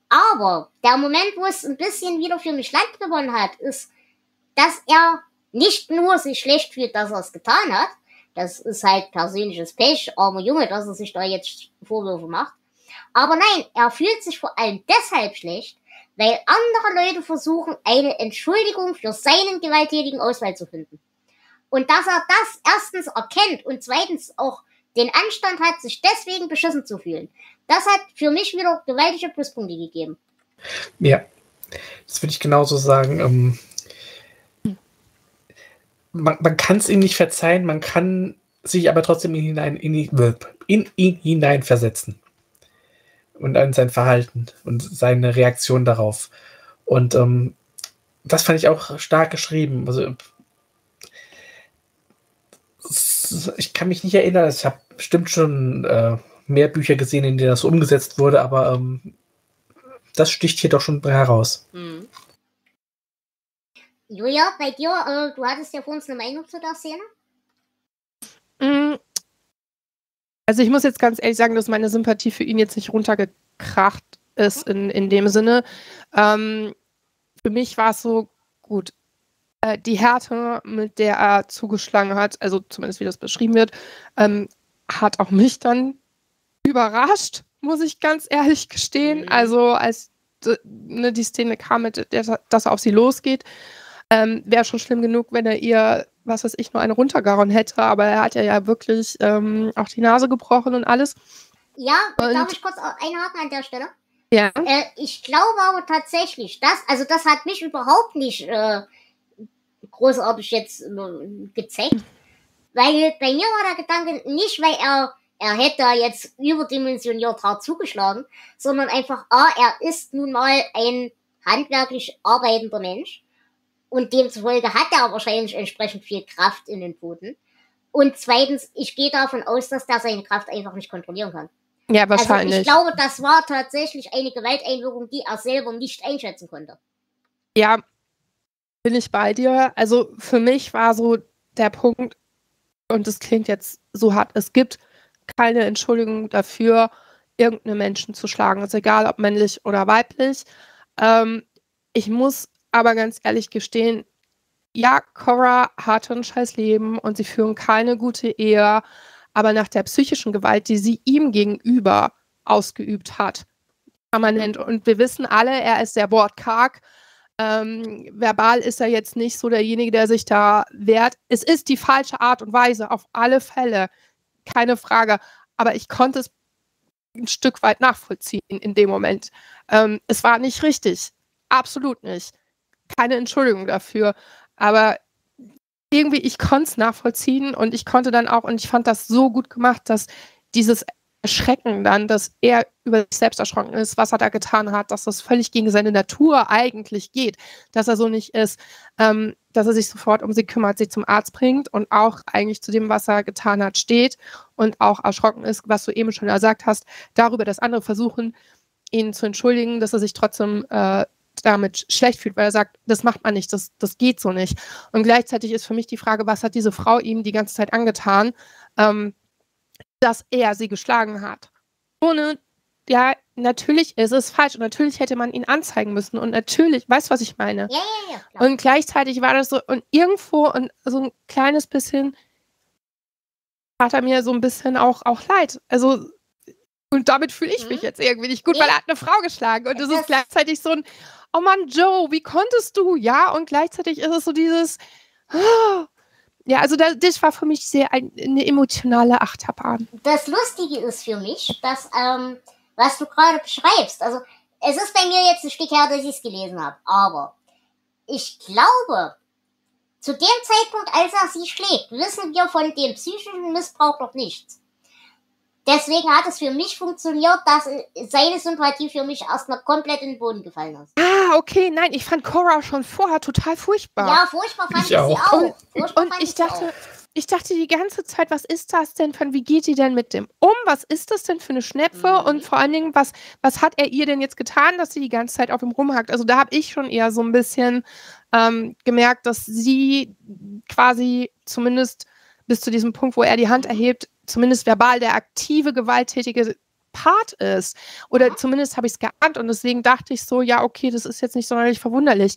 Aber der Moment, wo es ein bisschen wieder für mich Land gewonnen hat, ist, dass er nicht nur sich schlecht fühlt, dass er es getan hat. Das ist halt persönliches Pech, armer Junge, dass er sich da jetzt Vorwürfe macht. Aber nein, er fühlt sich vor allem deshalb schlecht, weil andere Leute versuchen, eine Entschuldigung für seinen gewalttätigen Ausfall zu finden. Und dass er das erstens erkennt und zweitens auch den Anstand hat, sich deswegen beschissen zu fühlen. Das hat für mich wieder gewaltige Pluspunkte gegeben. Ja, das würde ich genauso sagen. Ähm, man man kann es ihm nicht verzeihen, man kann sich aber trotzdem in, hinein, in, in ihn hineinversetzen. Und an sein Verhalten und seine Reaktion darauf. Und ähm, das fand ich auch stark geschrieben. Also, ich kann mich nicht erinnern, ich habe bestimmt schon äh, mehr Bücher gesehen, in denen das so umgesetzt wurde, aber ähm, das sticht hier doch schon heraus. Julia, bei dir, äh, du hattest ja vor uns eine Meinung zu der Szene? Also ich muss jetzt ganz ehrlich sagen, dass meine Sympathie für ihn jetzt nicht runtergekracht ist in, in dem Sinne. Ähm, für mich war es so gut. Äh, die Härte, mit der er zugeschlagen hat, also zumindest wie das beschrieben wird, ähm, hat auch mich dann überrascht, muss ich ganz ehrlich gestehen. Mhm. Also als ne, die Szene kam, mit der, dass er auf sie losgeht, ähm, wäre schon schlimm genug, wenn er ihr, was weiß ich, nur eine runtergehauen hätte. Aber er hat ja, ja wirklich ähm, auch die Nase gebrochen und alles. Ja, Und- darf ich kurz einhaken an der Stelle? Ja. Äh, ich glaube aber tatsächlich, das, also das hat mich überhaupt nicht äh, großartig jetzt äh, gezeigt. Weil bei mir war der Gedanke nicht, weil er, er hätte jetzt überdimensioniert hart zugeschlagen, sondern einfach, A, er ist nun mal ein handwerklich arbeitender Mensch. Und demzufolge hat er wahrscheinlich entsprechend viel Kraft in den Pfoten. Und zweitens, ich gehe davon aus, dass der seine Kraft einfach nicht kontrollieren kann. Ja, Also wahrscheinlich. ich glaube, das war tatsächlich eine Gewalteinwirkung, die er selber nicht einschätzen konnte. Ja, bin ich bei dir. Also für mich war so der Punkt, und es klingt jetzt so hart, es gibt keine Entschuldigung dafür, irgendeinen Menschen zu schlagen. Ist egal, ob männlich oder weiblich. Ähm, ich muss aber ganz ehrlich gestehen, ja, Cora hatte ein scheiß Leben und sie führen keine gute Ehe, aber nach der psychischen Gewalt, die sie ihm gegenüber ausgeübt hat, permanent. Und wir wissen alle, er ist sehr wortkarg. Ähm, verbal ist er jetzt nicht so derjenige, der sich da wehrt. Es ist die falsche Art und Weise, auf alle Fälle, keine Frage. Aber ich konnte es ein Stück weit nachvollziehen in dem Moment. Ähm, es war nicht richtig. Absolut nicht. Keine Entschuldigung dafür. Aber irgendwie, ich konnte es nachvollziehen und ich konnte dann auch, und ich fand das so gut gemacht, dass dieses Erschrecken dann, dass er über sich selbst erschrocken ist, was er da getan hat, dass das völlig gegen seine Natur eigentlich geht, dass er so nicht ist, ähm, dass er sich sofort um sie kümmert, sie zum Arzt bringt und auch eigentlich zu dem, was er getan hat, steht und auch erschrocken ist, was du eben schon gesagt hast, darüber, dass andere versuchen, ihn zu entschuldigen, dass er sich trotzdem äh, damit schlecht fühlt, weil er sagt, das macht man nicht, das, das geht so nicht. Und gleichzeitig ist für mich die Frage, was hat diese Frau ihm die ganze Zeit angetan, ähm, dass er sie geschlagen hat. Ohne, ja, natürlich ist es falsch und natürlich hätte man ihn anzeigen müssen und natürlich, weißt du, was ich meine? Ja, ja, ja. Und gleichzeitig war das so, und irgendwo und so ein kleines bisschen hat er mir so ein bisschen auch, auch leid. Also, und damit fühle ich mich Mhm. jetzt irgendwie nicht gut, weil er hat eine Frau geschlagen. Und es Das- ist gleichzeitig so ein, oh Mann, Joe, wie konntest du? Ja, und gleichzeitig ist es so dieses, ah. ja, also das, das war für mich sehr ein, eine emotionale Achterbahn. Das Lustige ist für mich, dass, ähm, was du gerade beschreibst, also es ist bei mir jetzt ein Stück her, dass ich es gelesen habe, aber ich glaube, zu dem Zeitpunkt, als er sie schlägt, wissen wir von dem psychischen Missbrauch noch nichts. Deswegen hat es für mich funktioniert, dass seine Sympathie für mich erstmal komplett in den Boden gefallen ist. Ah, okay, nein, ich fand Cora schon vorher total furchtbar. Ja, furchtbar fand Ich ich, auch. sie auch. Und, Furchtbar und ich sie dachte, auch. ich dachte die ganze Zeit, was ist das denn von, wie geht die denn mit dem um? Was ist das denn für eine Schnepfe? Mhm. Und vor allen Dingen, was, was hat er ihr denn jetzt getan, dass sie die ganze Zeit auf ihm rumhackt? Also da habe ich schon eher so ein bisschen ähm, gemerkt, dass sie quasi zumindest bis zu diesem Punkt, wo er die Hand erhebt, zumindest verbal der aktive, gewalttätige Part ist. Oder zumindest habe ich es geahnt und deswegen dachte ich so, ja, okay, das ist jetzt nicht sonderlich verwunderlich.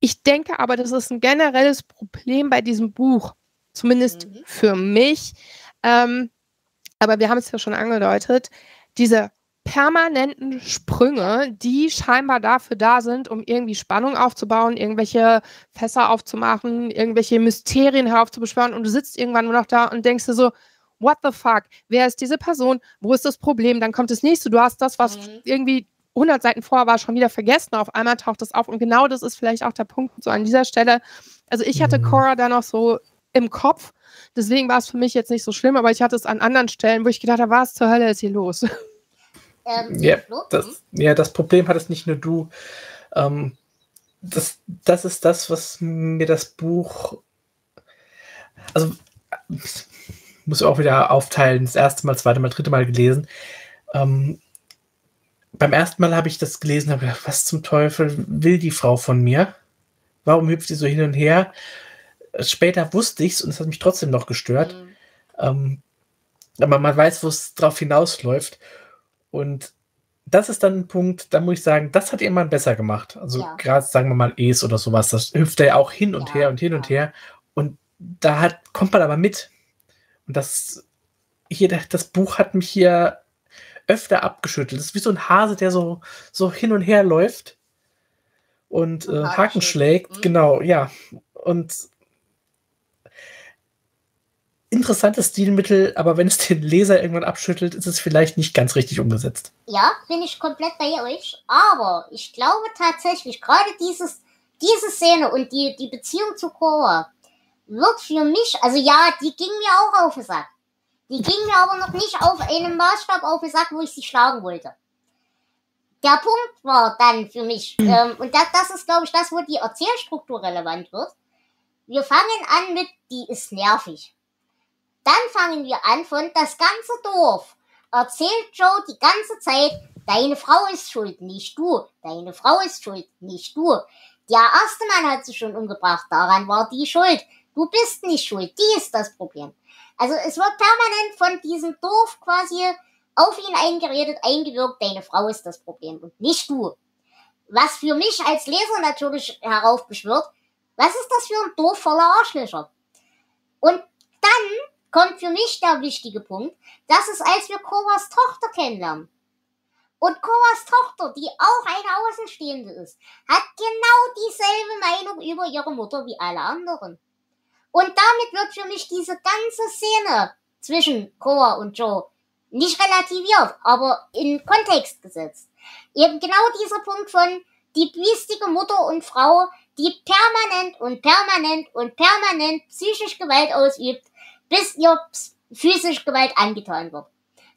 Ich denke aber, das ist ein generelles Problem bei diesem Buch. Zumindest Mhm. für mich. Ähm, aber wir haben es ja schon angedeutet, diese permanenten Sprünge, die scheinbar dafür da sind, um irgendwie Spannung aufzubauen, irgendwelche Fässer aufzumachen, irgendwelche Mysterien heraufzubeschwören und du sitzt irgendwann nur noch da und denkst dir so, what the fuck, wer ist diese Person, wo ist das Problem, dann kommt das nächste, du hast das, was Mhm. irgendwie 100 Seiten vorher war, schon wieder vergessen, auf einmal taucht das auf und genau das ist vielleicht auch der Punkt so an dieser Stelle. Also ich hatte Mhm. Cora da noch so im Kopf, deswegen war es für mich jetzt nicht so schlimm, aber ich hatte es an anderen Stellen, wo ich gedacht habe, was zur Hölle ist hier los? Ähm, Ja, das, ja, das Problem hattest nicht nur du. Ähm, das, das ist das, was mir das Buch. Also, muss auch wieder aufteilen. Das erste Mal, zweite Mal, dritte Mal gelesen. Ähm, beim ersten Mal habe ich das gelesen, habe gedacht, was zum Teufel will die Frau von mir? Warum hüpft sie so hin und her? Später wusste ich es und es hat mich trotzdem noch gestört. Mhm. Ähm, aber man weiß, wo es drauf hinausläuft. Und das ist dann ein Punkt, da muss ich sagen, das hat jemand besser gemacht. Also Ja. gerade, sagen wir mal, Es oder sowas, das hüpft er ja auch hin und Ja, her und hin und ja. her. Und da hat, kommt man aber mit. Und das, hier, das Buch hat mich hier öfter abgeschüttelt. Das ist wie so ein Hase, der so, so hin und her läuft und äh, Haken schlägt. Mhm. Genau, ja. Und interessantes Stilmittel, aber wenn es den Leser irgendwann abschüttelt, ist es vielleicht nicht ganz richtig umgesetzt. Ja, bin ich komplett bei euch. Aber ich glaube tatsächlich, gerade dieses, diese Szene und die, die Beziehung zu Cora wird für mich, also ja, die ging mir auch auf den Sack. Die ging mir aber noch nicht auf einen Maßstab auf den Sack, wo ich sie schlagen wollte. Der Punkt war dann für mich, ähm, und das, das ist, glaube ich, das, wo die Erzählstruktur relevant wird. Wir fangen an mit, die ist nervig. Dann fangen wir an von das ganze Dorf erzählt Joe die ganze Zeit, deine Frau ist schuld, nicht du. Deine Frau ist schuld, nicht du. Der erste Mann hat sie schon umgebracht, daran war die schuld. Du bist nicht schuld, die ist das Problem. Also es wird permanent von diesem Dorf quasi auf ihn eingeredet, eingewirkt, deine Frau ist das Problem und nicht du. Was für mich als Leser natürlich heraufbeschwört, was ist das für ein Dorf voller Arschlöcher? Und dann kommt für mich der wichtige Punkt, das ist, als wir Koras Tochter kennenlernen. Und Koras Tochter, die auch eine Außenstehende ist, hat genau dieselbe Meinung über ihre Mutter wie alle anderen. Und damit wird für mich diese ganze Szene zwischen Cora und Joe nicht relativiert, aber in Kontext gesetzt. Eben genau dieser Punkt von die biestige Mutter und Frau, die permanent und permanent und permanent psychisch Gewalt ausübt, bis ihr physisch Gewalt angetan wird.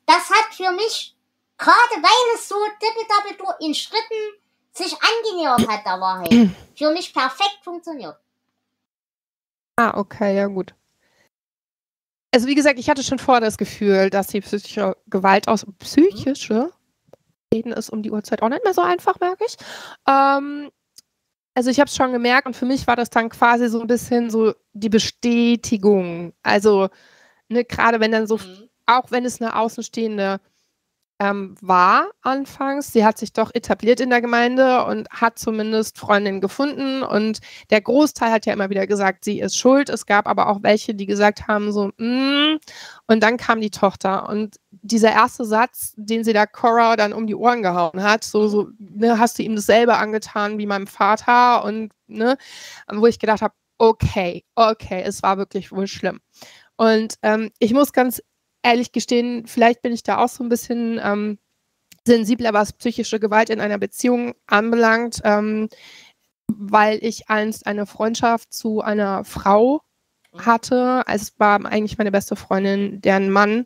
Das hat für mich, gerade weil es so dippeldappel in Schritten sich angenähert hat der Wahrheit, für mich perfekt funktioniert. Ah, okay, ja gut. Also wie gesagt, ich hatte schon vorher das Gefühl, dass die psychische Gewalt aus psychische reden ist um die Uhrzeit auch nicht mehr so einfach, merke ich. Ähm, also ich habe es schon gemerkt und für mich war das dann quasi so ein bisschen so die Bestätigung. Also ne, gerade wenn dann so, mhm. auch wenn es eine außenstehende ähm, war anfangs. Sie hat sich doch etabliert in der Gemeinde und hat zumindest Freundinnen gefunden. Und der Großteil hat ja immer wieder gesagt, sie ist schuld. Es gab aber auch welche, die gesagt haben, so, mm. und dann kam die Tochter. Und dieser erste Satz, den sie da Cora dann um die Ohren gehauen hat, so, so ne, hast du ihm dasselbe angetan wie meinem Vater und ne, wo ich gedacht habe, okay, okay, es war wirklich wohl schlimm. Und ähm, ich muss ganz ehrlich gestehen, vielleicht bin ich da auch so ein bisschen ähm, sensibler, was psychische Gewalt in einer Beziehung anbelangt, ähm, weil ich einst eine Freundschaft zu einer Frau hatte. Es war eigentlich meine beste Freundin, deren Mann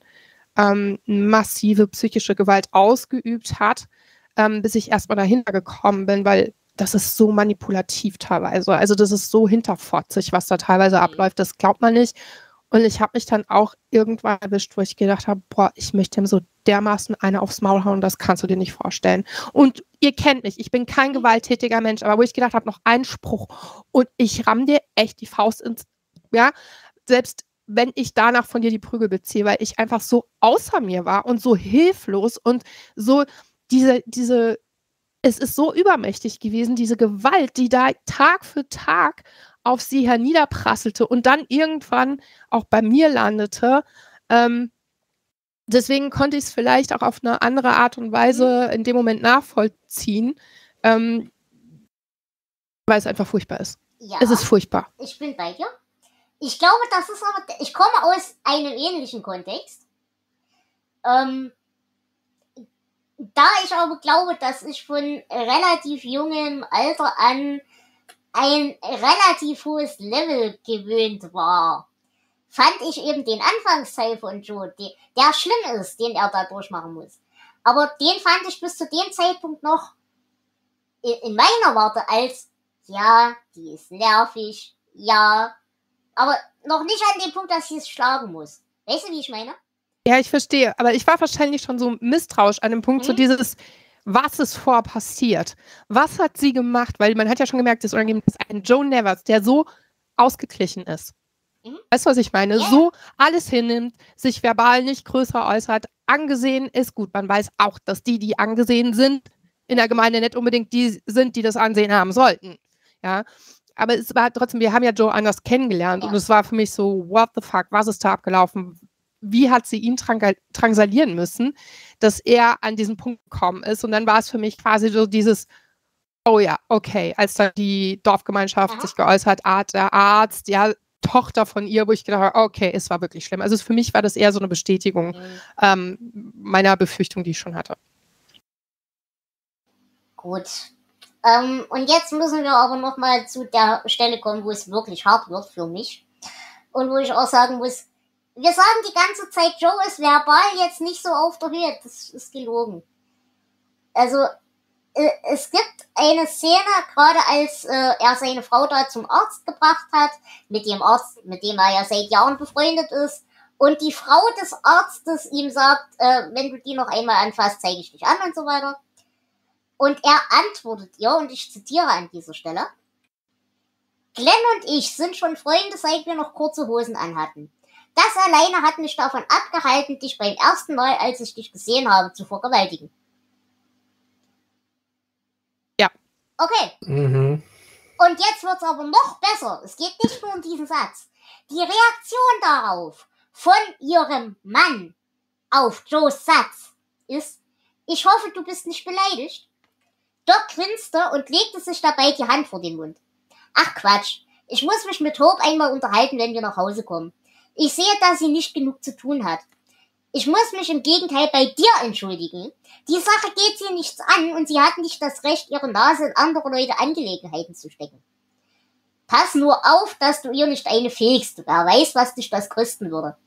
ähm, massive psychische Gewalt ausgeübt hat, ähm, bis ich erstmal dahinter gekommen bin, weil das ist so manipulativ teilweise. Also das ist so hinterfotzig, was da teilweise mhm. abläuft. Das glaubt man nicht. Und ich habe mich dann auch irgendwann erwischt, wo ich gedacht habe, boah, ich möchte ihm so dermaßen eine aufs Maul hauen, das kannst du dir nicht vorstellen. Und ihr kennt mich, ich bin kein gewalttätiger Mensch, aber wo ich gedacht habe, noch ein Spruch und ich ramm dir echt die Faust ins, ja, selbst wenn ich danach von dir die Prügel beziehe, weil ich einfach so außer mir war und so hilflos und so diese, diese, es ist so übermächtig gewesen, diese Gewalt, die da Tag für Tag auf sie herniederprasselte und dann irgendwann auch bei mir landete. Ähm, deswegen konnte ich es vielleicht auch auf eine andere Art und Weise mhm. in dem Moment nachvollziehen, ähm, weil es einfach furchtbar ist. Ja, es ist furchtbar. Ich bin bei dir. Ich glaube, das ist aber, ich komme aus einem ähnlichen Kontext. Ähm, da ich aber glaube, dass ich von relativ jungem Alter an ein relativ hohes Level gewöhnt war, fand ich eben den Anfangsteil von Joe, die, der schlimm ist, den er da durchmachen muss. Aber den fand ich bis zu dem Zeitpunkt noch in, in meiner Warte als, ja, die ist nervig, ja, aber noch nicht an dem Punkt, dass ich es schlagen muss. Weißt du, wie ich meine? Ja, ich verstehe. Aber ich war wahrscheinlich schon so misstrauisch an dem Punkt, mhm. so dieses, was ist vor passiert? Was hat sie gemacht? Weil man hat ja schon gemerkt, das Unangenehm ist ein Joe Nevers, der so ausgeglichen ist. Mhm. Weißt du, was ich meine? Yeah. So alles hinnimmt, sich verbal nicht größer äußert, angesehen ist gut. Man weiß auch, dass die, die angesehen sind, in der Gemeinde nicht unbedingt die sind, die das Ansehen haben sollten. Ja. Aber es war trotzdem, wir haben ja Joe anders kennengelernt ja. und es war für mich so, what the fuck, was ist da abgelaufen? Wie hat sie ihn drangsalieren müssen, dass er an diesen Punkt gekommen ist. Und dann war es für mich quasi so dieses, oh ja, okay, als dann die Dorfgemeinschaft Aha. sich geäußert hat, der Arzt, ja, Tochter von ihr, wo ich gedacht habe, okay, es war wirklich schlimm. Also für mich war das eher so eine Bestätigung mhm. ähm, meiner Befürchtung, die ich schon hatte. Gut. Ähm, und jetzt müssen wir aber nochmal zu der Stelle kommen, wo es wirklich hart wird für mich. Und wo ich auch sagen muss, wir sagen die ganze Zeit, Joe ist verbal jetzt nicht so auf der Höhe. Das ist gelogen. Also, äh, es gibt eine Szene, gerade als äh, er seine Frau da zum Arzt gebracht hat, mit dem Arzt, mit dem er ja seit Jahren befreundet ist, und die Frau des Arztes ihm sagt, äh, wenn du die noch einmal anfasst, zeige ich dich an und so weiter. Und er antwortet ihr, und ich zitiere an dieser Stelle, Glenn und ich sind schon Freunde, seit wir noch kurze Hosen anhatten. Das alleine hat mich davon abgehalten, dich beim ersten Mal, als ich dich gesehen habe, zu vergewaltigen. Ja. Okay. Mhm. Und jetzt wird's aber noch besser. Es geht nicht nur um diesen Satz. Die Reaktion darauf von ihrem Mann auf Joes Satz ist, ich hoffe, du bist nicht beleidigt. Doc grinste und legte sich dabei die Hand vor den Mund. Ach Quatsch. Ich muss mich mit Hope einmal unterhalten, wenn wir nach Hause kommen. Ich sehe, dass sie nicht genug zu tun hat. Ich muss mich im Gegenteil bei dir entschuldigen. Die Sache geht sie nichts an und sie hat nicht das Recht, ihre Nase in andere Leute Angelegenheiten zu stecken. Pass nur auf, dass du ihr nicht eine fegst. Wer weiß, was dich das kosten würde.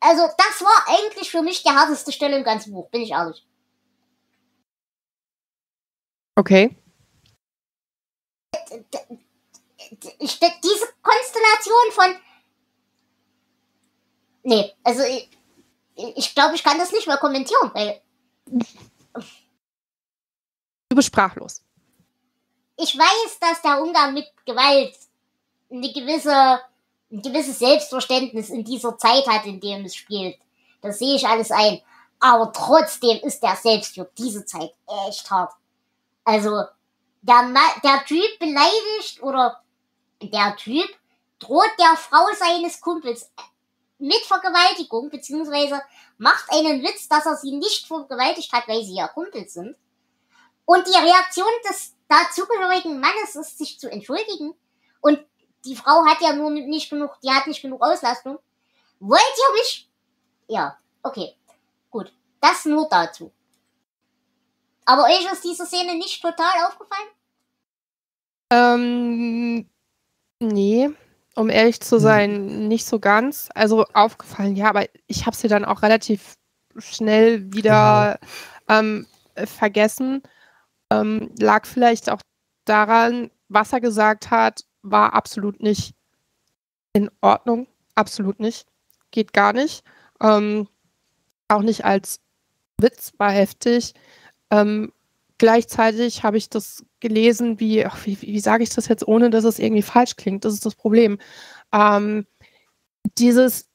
Also, das war eigentlich für mich die härteste Stelle im ganzen Buch, bin ich ehrlich. Okay. Diese Konstellation von. Nee, also ich, ich glaube, ich kann das nicht mehr kommentieren, weil. Du bist sprachlos. Ich weiß, dass der Umgang mit Gewalt eine gewisse ein gewisses Selbstverständnis in dieser Zeit hat, in dem es spielt. Das sehe ich alles ein. Aber trotzdem ist der selbst für diese Zeit echt hart. Also, der, Ma der Typ beleidigt oder der Typ droht der Frau seines Kumpels mit Vergewaltigung, beziehungsweise macht einen Witz, dass er sie nicht vergewaltigt hat, weil sie ja Kumpels sind. Und die Reaktion des dazugehörigen Mannes ist, sich zu entschuldigen. Und die Frau hat ja nur nicht genug, die hat nicht genug Auslastung. Wollt ihr mich? Ja, okay. Gut. Das nur dazu. Aber euch ist diese Szene nicht total aufgefallen? Ähm, nee, um ehrlich zu hm. sein, nicht so ganz. Also aufgefallen, ja, aber ich habe sie dann auch relativ schnell wieder genau. ähm, vergessen. Ähm, lag vielleicht auch daran, was er gesagt hat war absolut nicht in Ordnung. Absolut nicht. Geht gar nicht. Ähm, auch nicht als Witz, war heftig. Ähm, gleichzeitig habe ich das gelesen, wie, ach, wie, wie sage ich das jetzt, ohne dass es irgendwie falsch klingt? Das ist das Problem. Ähm, dieses,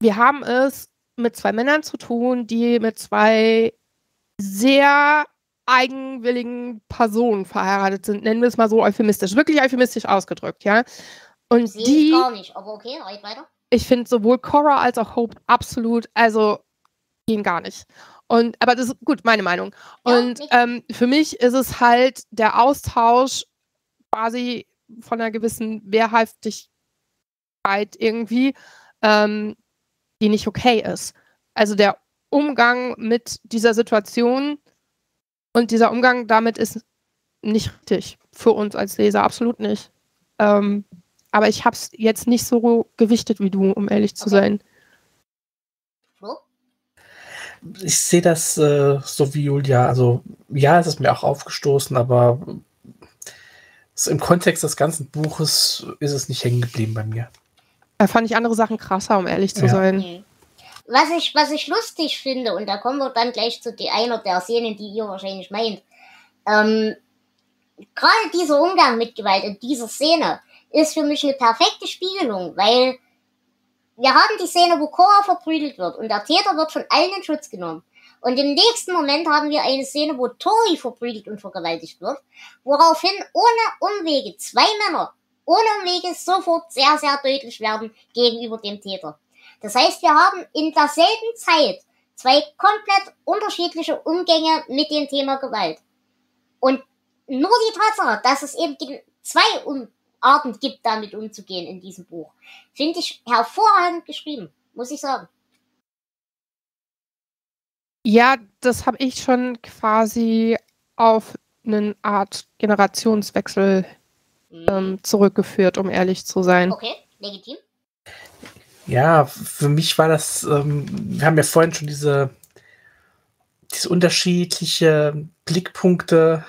wir haben es mit zwei Männern zu tun, die mit zwei sehr eigenwilligen Personen verheiratet sind, nennen wir es mal so euphemistisch, wirklich euphemistisch ausgedrückt, ja. Und Sehe die. Ich gar nicht, aber okay, red weiter. Ich finde sowohl Cora als auch Hope absolut, also gehen gar nicht. Und, aber das ist gut, meine Meinung. Ja, und ähm, für mich ist es halt der Austausch quasi von einer gewissen Wehrhaftigkeit irgendwie, ähm, die nicht okay ist. Also der Umgang mit dieser Situation und dieser Umgang damit ist nicht richtig für uns als Leser, absolut nicht. Ähm, aber ich habe es jetzt nicht so gewichtet wie du, um ehrlich zu okay. sein. Ich sehe das äh, so wie Julia. Also ja, es ist mir auch aufgestoßen, aber im Kontext des ganzen Buches ist es nicht hängen geblieben bei mir. Da fand ich andere Sachen krasser, um ehrlich zu ja. sein. Was ich, was ich lustig finde, und da kommen wir dann gleich zu die einer der Szenen, die ihr wahrscheinlich meint. Ähm, Gerade dieser Umgang mit Gewalt in dieser Szene ist für mich eine perfekte Spiegelung, weil wir haben die Szene, wo Cora verprügelt wird und der Täter wird von allen in Schutz genommen. Und im nächsten Moment haben wir eine Szene, wo Tori verprügelt und vergewaltigt wird, woraufhin ohne Umwege zwei Männer ohne Umwege sofort sehr, sehr deutlich werden gegenüber dem Täter. Das heißt, wir haben in derselben Zeit zwei komplett unterschiedliche Umgänge mit dem Thema Gewalt. Und nur die Tatsache, dass es eben zwei Arten gibt, damit umzugehen in diesem Buch, finde ich hervorragend geschrieben, muss ich sagen. Ja, das habe ich schon quasi auf eine Art Generationswechsel mhm. ähm, zurückgeführt, um ehrlich zu sein. Okay, legitim. Ja, für mich war das, ähm, wir haben ja vorhin schon diese, diese unterschiedliche Blickpunkte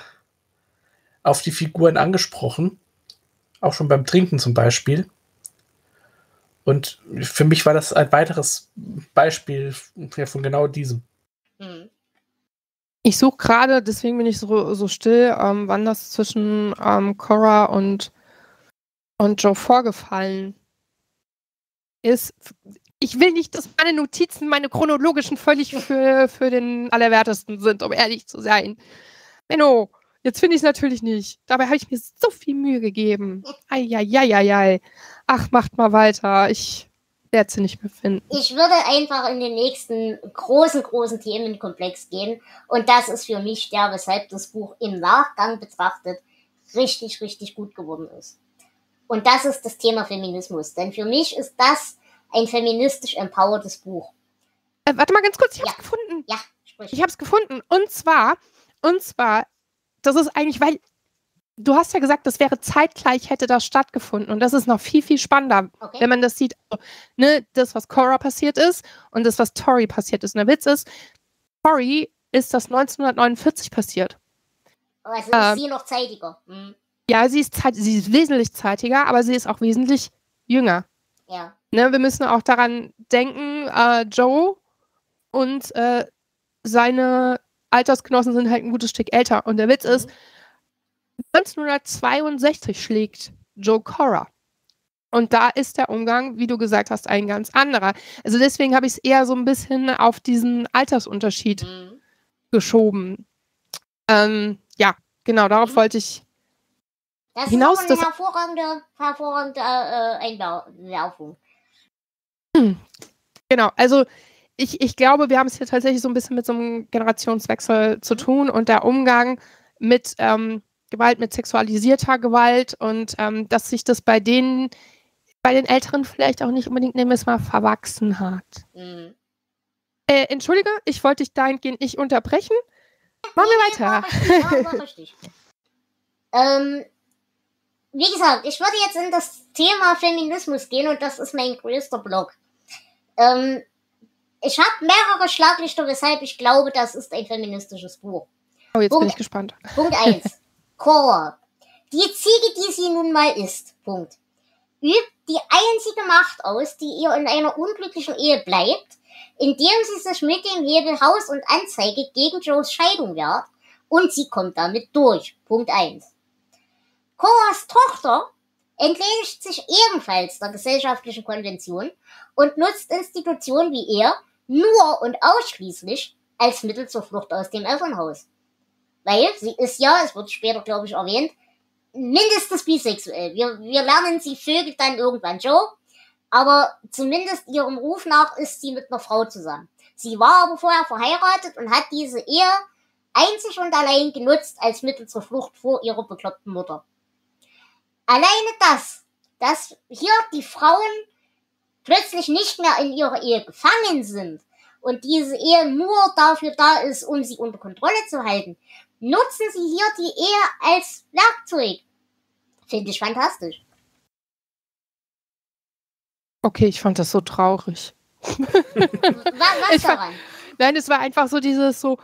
auf die Figuren angesprochen. Auch schon beim Trinken zum Beispiel. Und für mich war das ein weiteres Beispiel von genau diesem. Hm. Ich suche gerade, deswegen bin ich so, so still, ähm, wann das zwischen ähm, Cora und und Joe vorgefallen ist. Ich will nicht, dass meine Notizen, meine chronologischen, völlig für, für den Allerwertesten sind, um ehrlich zu sein. Menno, jetzt finde ich es natürlich nicht. Dabei habe ich mir so viel Mühe gegeben. Eieieiei. Ach, macht mal weiter. Ich werde sie nicht mehr finden. Ich würde einfach in den nächsten großen, großen Themenkomplex gehen. Und das ist für mich der, weshalb das Buch im Nachgang betrachtet richtig, richtig gut geworden ist. Und das ist das Thema Feminismus. Denn für mich ist das ein feministisch empowertes Buch. Äh, warte mal ganz kurz, ich habe es ja. gefunden. Ja, sprich. Ich habe es gefunden. Und zwar, und zwar, das ist eigentlich, weil du hast ja gesagt, das wäre zeitgleich, hätte das stattgefunden. Und das ist noch viel, viel spannender, okay. wenn man das sieht. Also, ne, das, was Cora passiert ist und das, was Tori passiert ist. Und der Witz ist, Tori ist das 1949 passiert. Also ist ähm, sie noch zeitiger. Hm. Ja, sie ist, sie ist wesentlich zeitiger, aber sie ist auch wesentlich jünger. Ja. Ne, wir müssen auch daran denken, äh, Joe und äh, seine Altersgenossen sind halt ein gutes Stück älter. Und der Witz ist, 1962 schlägt Joe Cora. Und da ist der Umgang, wie du gesagt hast, ein ganz anderer. Also deswegen habe ich es eher so ein bisschen auf diesen Altersunterschied mhm. geschoben. Ähm, ja, genau, darauf mhm. wollte ich das hinaus. Das ist eine hervorragende, hervorragende äh, Einlaufung. Hm. Genau, also ich, ich glaube, wir haben es hier tatsächlich so ein bisschen mit so einem Generationswechsel zu tun und der Umgang mit ähm, Gewalt, mit sexualisierter Gewalt und ähm, dass sich das bei denen, bei den Älteren vielleicht auch nicht unbedingt, nehmen wir es mal, verwachsen hat. Mhm. Äh, entschuldige, ich wollte dich dahingehend nicht unterbrechen. Machen wir weiter. Ja, war richtig. ähm, wie gesagt, ich würde jetzt in das Thema Feminismus gehen und das ist mein größter Blog. Ähm, ich habe mehrere Schlaglichter, weshalb ich glaube, das ist ein feministisches Buch. Oh, jetzt Punkt, bin ich gespannt. Punkt 1. Cora. Die Ziege, die sie nun mal ist. Punkt. Übt die einzige Macht aus, die ihr in einer unglücklichen Ehe bleibt, indem sie sich mit dem Hebel Haus und Anzeige gegen Joes Scheidung wehrt und sie kommt damit durch. Punkt 1. Coras Tochter entledigt sich ebenfalls der gesellschaftlichen Konvention und nutzt Institutionen wie er nur und ausschließlich als Mittel zur Flucht aus dem Elternhaus. Weil sie ist ja, es wird später, glaube ich, erwähnt, mindestens bisexuell. Wir, wir lernen, sie vögelt dann irgendwann Joe, aber zumindest ihrem Ruf nach ist sie mit einer Frau zusammen. Sie war aber vorher verheiratet und hat diese Ehe einzig und allein genutzt als Mittel zur Flucht vor ihrer bekloppten Mutter. Alleine das, dass hier die Frauen plötzlich nicht mehr in ihrer Ehe gefangen sind und diese Ehe nur dafür da ist, um sie unter Kontrolle zu halten, nutzen sie hier die Ehe als Werkzeug. Finde ich fantastisch. Okay, ich fand das so traurig. was, was daran? nein, es war einfach so dieses so,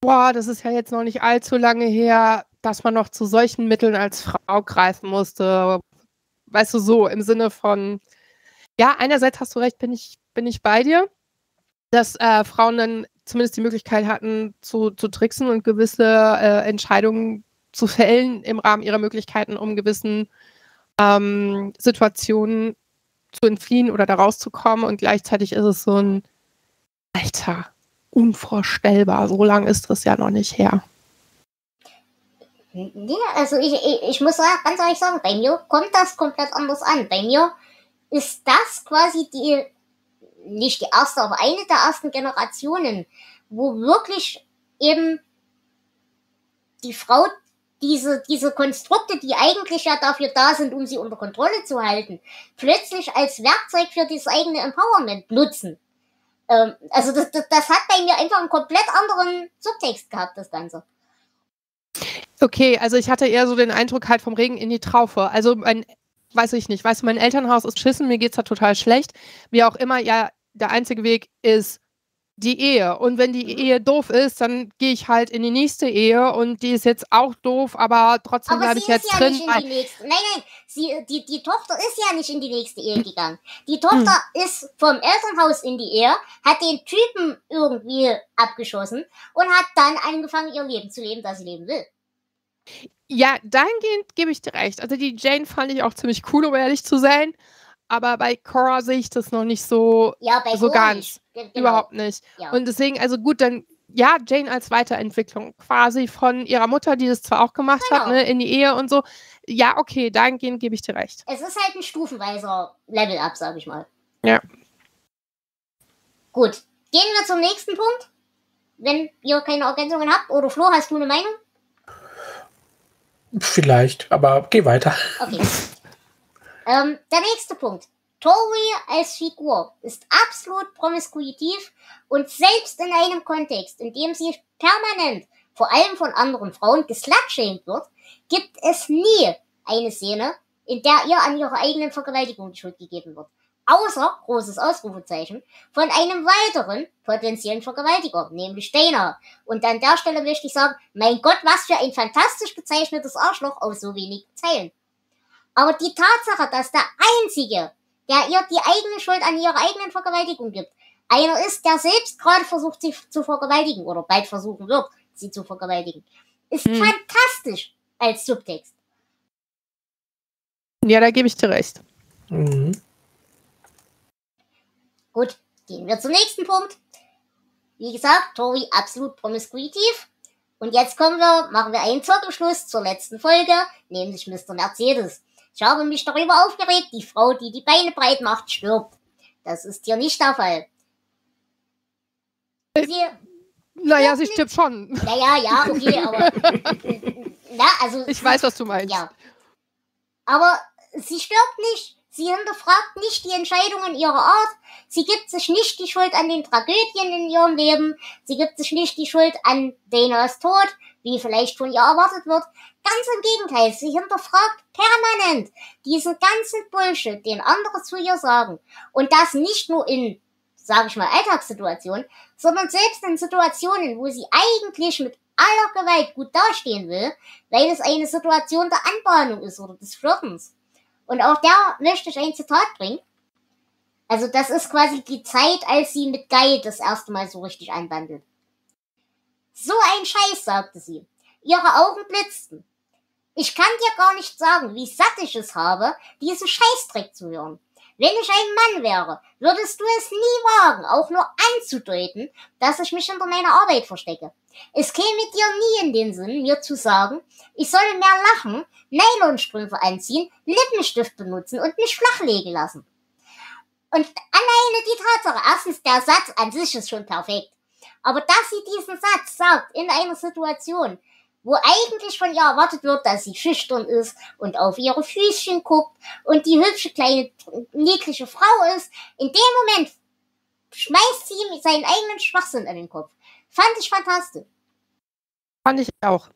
boah, das ist ja jetzt noch nicht allzu lange her dass man noch zu solchen Mitteln als Frau greifen musste. Weißt du, so im Sinne von, ja, einerseits hast du recht, bin ich, bin ich bei dir, dass äh, Frauen dann zumindest die Möglichkeit hatten, zu, zu tricksen und gewisse äh, Entscheidungen zu fällen im Rahmen ihrer Möglichkeiten, um gewissen ähm, Situationen zu entfliehen oder da rauszukommen. Und gleichzeitig ist es so ein, Alter, unvorstellbar. So lange ist das ja noch nicht her. Ja, also ich, ich, ich muss ganz ehrlich sagen, bei mir kommt das komplett anders an. Bei mir ist das quasi die, nicht die erste, aber eine der ersten Generationen, wo wirklich eben die Frau diese, diese Konstrukte, die eigentlich ja dafür da sind, um sie unter Kontrolle zu halten, plötzlich als Werkzeug für das eigene Empowerment nutzen. Ähm, also das, das, das hat bei mir einfach einen komplett anderen Subtext gehabt, das Ganze. Okay, also ich hatte eher so den Eindruck halt vom Regen in die Traufe. Also mein, weiß ich nicht, weißt du, mein Elternhaus ist schissen, mir geht's da total schlecht. Wie auch immer, ja, der einzige Weg ist die Ehe. Und wenn die mhm. Ehe doof ist, dann gehe ich halt in die nächste Ehe und die ist jetzt auch doof, aber trotzdem bleibe ich jetzt ja drin. Nicht in die nächste. Nein, nein, sie, die, die Tochter ist ja nicht in die nächste Ehe gegangen. Die Tochter hm. ist vom Elternhaus in die Ehe, hat den Typen irgendwie abgeschossen und hat dann angefangen, ihr Leben zu leben, das sie leben will. Ja, dahingehend gebe ich dir recht. Also die Jane fand ich auch ziemlich cool, um ehrlich zu sein. Aber bei Cora sehe ich das noch nicht so, Ja, so ganz. nicht. Ge- genau. Überhaupt nicht. Ja. Und deswegen, also gut, dann, ja, Jane als Weiterentwicklung quasi von ihrer Mutter, die das zwar auch gemacht hat, Genau. ne, in die Ehe und so. Ja, okay, dahingehend gebe ich dir recht. Es ist halt ein stufenweiser Level-Up, sag ich mal. Ja. Gut. Gehen wir zum nächsten Punkt. Wenn ihr keine Ergänzungen habt. Oder Flo, hast du eine Meinung? Vielleicht, aber geh weiter. Okay. ähm, der nächste Punkt. Tori als Figur ist absolut promiskuitiv und selbst in einem Kontext, in dem sie permanent, vor allem von anderen Frauen, geslutshamed wird, gibt es nie eine Szene, in der ihr an ihrer eigenen Vergewaltigung die Schuld gegeben wird. Außer, großes Ausrufezeichen, von einem weiteren potenziellen Vergewaltiger, nämlich Dana. Und an der Stelle möchte ich sagen, mein Gott, was für ein fantastisch gezeichnetes Arschloch auf so wenig Zeilen. Aber die Tatsache, dass der Einzige, der ihr die eigene Schuld an ihrer eigenen Vergewaltigung gibt, einer ist, der selbst gerade versucht, sie zu vergewaltigen oder bald versuchen wird, sie zu vergewaltigen, ist Hm. fantastisch als Subtext. Ja, da gebe ich dir recht. Mhm. Gut, gehen wir zum nächsten Punkt. Wie gesagt, Tori absolut promiskuitiv. Und jetzt kommen wir, machen wir einen Zirkelschluss zur letzten Folge, nämlich Mr. Mercedes. Ich habe mich darüber aufgeregt, die Frau, die die Beine breit macht, stirbt. Das ist hier nicht der Fall. Sie, Naja, sie stirbt schon. naja, ja, okay, aber. Na, also. Ich weiß, was du meinst. Ja. Aber sie stirbt nicht. Sie hinterfragt nicht die Entscheidungen ihrer Art. Sie gibt sich nicht die Schuld an den Tragödien in ihrem Leben. Sie gibt sich nicht die Schuld an Danas Tod, wie vielleicht von ihr erwartet wird. Ganz im Gegenteil, sie hinterfragt permanent diesen ganzen Bullshit, den andere zu ihr sagen. Und das nicht nur in, sage ich mal, Alltagssituationen, sondern selbst in Situationen, wo sie eigentlich mit aller Gewalt gut dastehen will, weil es eine Situation der Anbahnung ist oder des Flirtens. Und auch da möchte ich ein Zitat bringen. Also das ist quasi die Zeit, als sie mit Guy das erste Mal so richtig anbandelt. So ein Scheiß, sagte sie. Ihre Augen blitzten. Ich kann dir gar nicht sagen, wie satt ich es habe, diesen Scheißdreck zu hören. Wenn ich ein Mann wäre, würdest du es nie wagen, auch nur anzudeuten, dass ich mich hinter meiner Arbeit verstecke. Es käme dir nie in den Sinn, mir zu sagen, ich solle mehr lachen, Nylonstrümpfe anziehen, Lippenstift benutzen und mich flachlegen lassen. Und alleine die Tatsache, erstens, der Satz an sich ist schon perfekt. Aber dass sie diesen Satz sagt in einer Situation, wo eigentlich von ihr erwartet wird, dass sie schüchtern ist und auf ihre Füßchen guckt und die hübsche kleine niedliche Frau ist, in dem Moment schmeißt sie ihm seinen eigenen Schwachsinn an den Kopf. Fand ich fantastisch. Fand ich auch.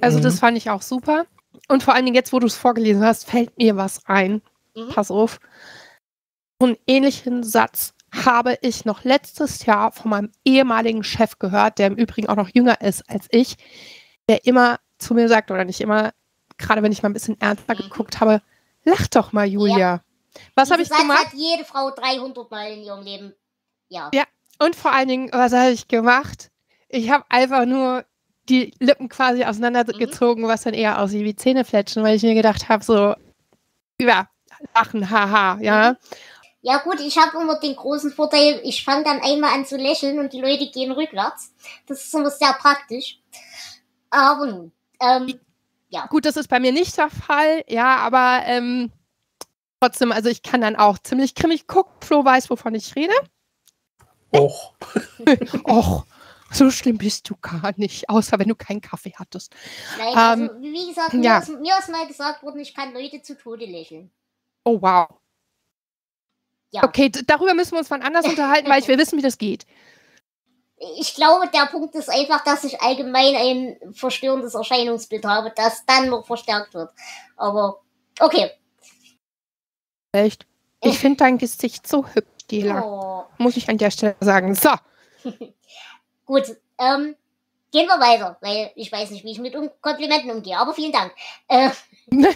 Also Mhm. das fand ich auch super. Und vor allen Dingen jetzt, wo du es vorgelesen hast, fällt mir was ein. Mhm. Pass auf. So einen ähnlichen Satz habe ich noch letztes Jahr von meinem ehemaligen Chef gehört, der im Übrigen auch noch jünger ist als ich, der immer zu mir sagt, oder nicht immer, gerade wenn ich mal ein bisschen ernster Mhm. geguckt habe, lach doch mal, Julia. Was habe ich Satz gemacht? hat jede Frau 300 Mal in ihrem Leben. Ja. Ja. Und vor allen Dingen, was habe ich gemacht? Ich habe einfach nur die Lippen quasi auseinandergezogen, was dann eher aussieht wie Zähnefletschen, weil ich mir gedacht habe, so, ja, lachen, haha, ja. Ja gut, ich habe immer den großen Vorteil, ich fange dann einmal an zu lächeln und die Leute gehen rückwärts. Das ist immer sehr praktisch. Aber nun, ähm, Gut, das ist bei mir nicht der Fall, ja, aber ähm, trotzdem, also ich kann dann auch ziemlich grimmig gucken. Flo weiß, wovon ich rede. Och. Och, so schlimm bist du gar nicht, außer wenn du keinen Kaffee hattest. nein, Ähm, also, wie gesagt, mir, ja. ist, mir ist mal gesagt worden, ich kann Leute zu Tode lächeln. Oh, wow. Ja. Okay, darüber müssen wir uns wann anders unterhalten, weil ich will wissen, wie das geht. Ich glaube, der Punkt ist einfach, dass ich allgemein ein verstörendes Erscheinungsbild habe, das dann noch verstärkt wird. Aber, okay. Echt? Ich finde dein Gesicht so hübsch, Dela. Oh. Muss ich an der Stelle sagen. So. Gut, ähm, gehen wir weiter, weil ich weiß nicht, wie ich mit um Komplimenten umgehe, aber vielen Dank. Äh,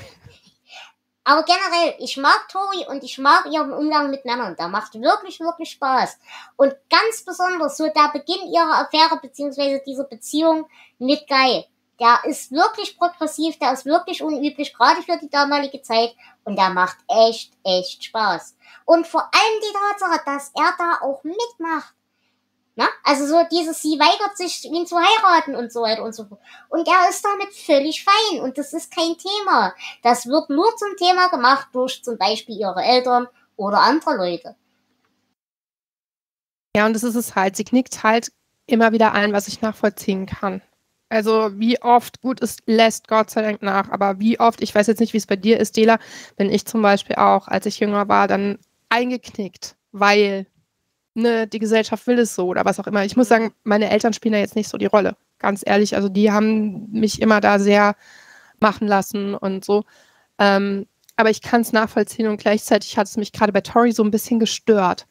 aber generell, ich mag Tori und ich mag ihren Umgang mit Männern. Der macht wirklich, wirklich Spaß. Und ganz besonders so der Beginn ihrer Affäre beziehungsweise dieser Beziehung mit Guy. Der ist wirklich progressiv, der ist wirklich unüblich, gerade für die damalige Zeit. Und der macht echt, echt Spaß. Und vor allem die Tatsache, dass er da auch mitmacht. Na? Also so dieses, sie weigert sich, ihn zu heiraten und so weiter und so fort. Und er ist damit völlig fein und das ist kein Thema. Das wird nur zum Thema gemacht durch zum Beispiel ihre Eltern oder andere Leute. Ja, und das ist es halt. Sie knickt halt immer wieder ein, was ich nachvollziehen kann. Also wie oft, gut, es lässt Gott sei Dank nach, aber wie oft, ich weiß jetzt nicht, wie es bei dir ist, Dela, bin ich zum Beispiel auch, als ich jünger war, dann eingeknickt, weil ne, die Gesellschaft will es so oder was auch immer. Ich muss sagen, meine Eltern spielen da jetzt nicht so die Rolle. Ganz ehrlich, also die haben mich immer da sehr machen lassen und so. Ähm, aber ich kann es nachvollziehen und gleichzeitig hat es mich gerade bei Tori so ein bisschen gestört.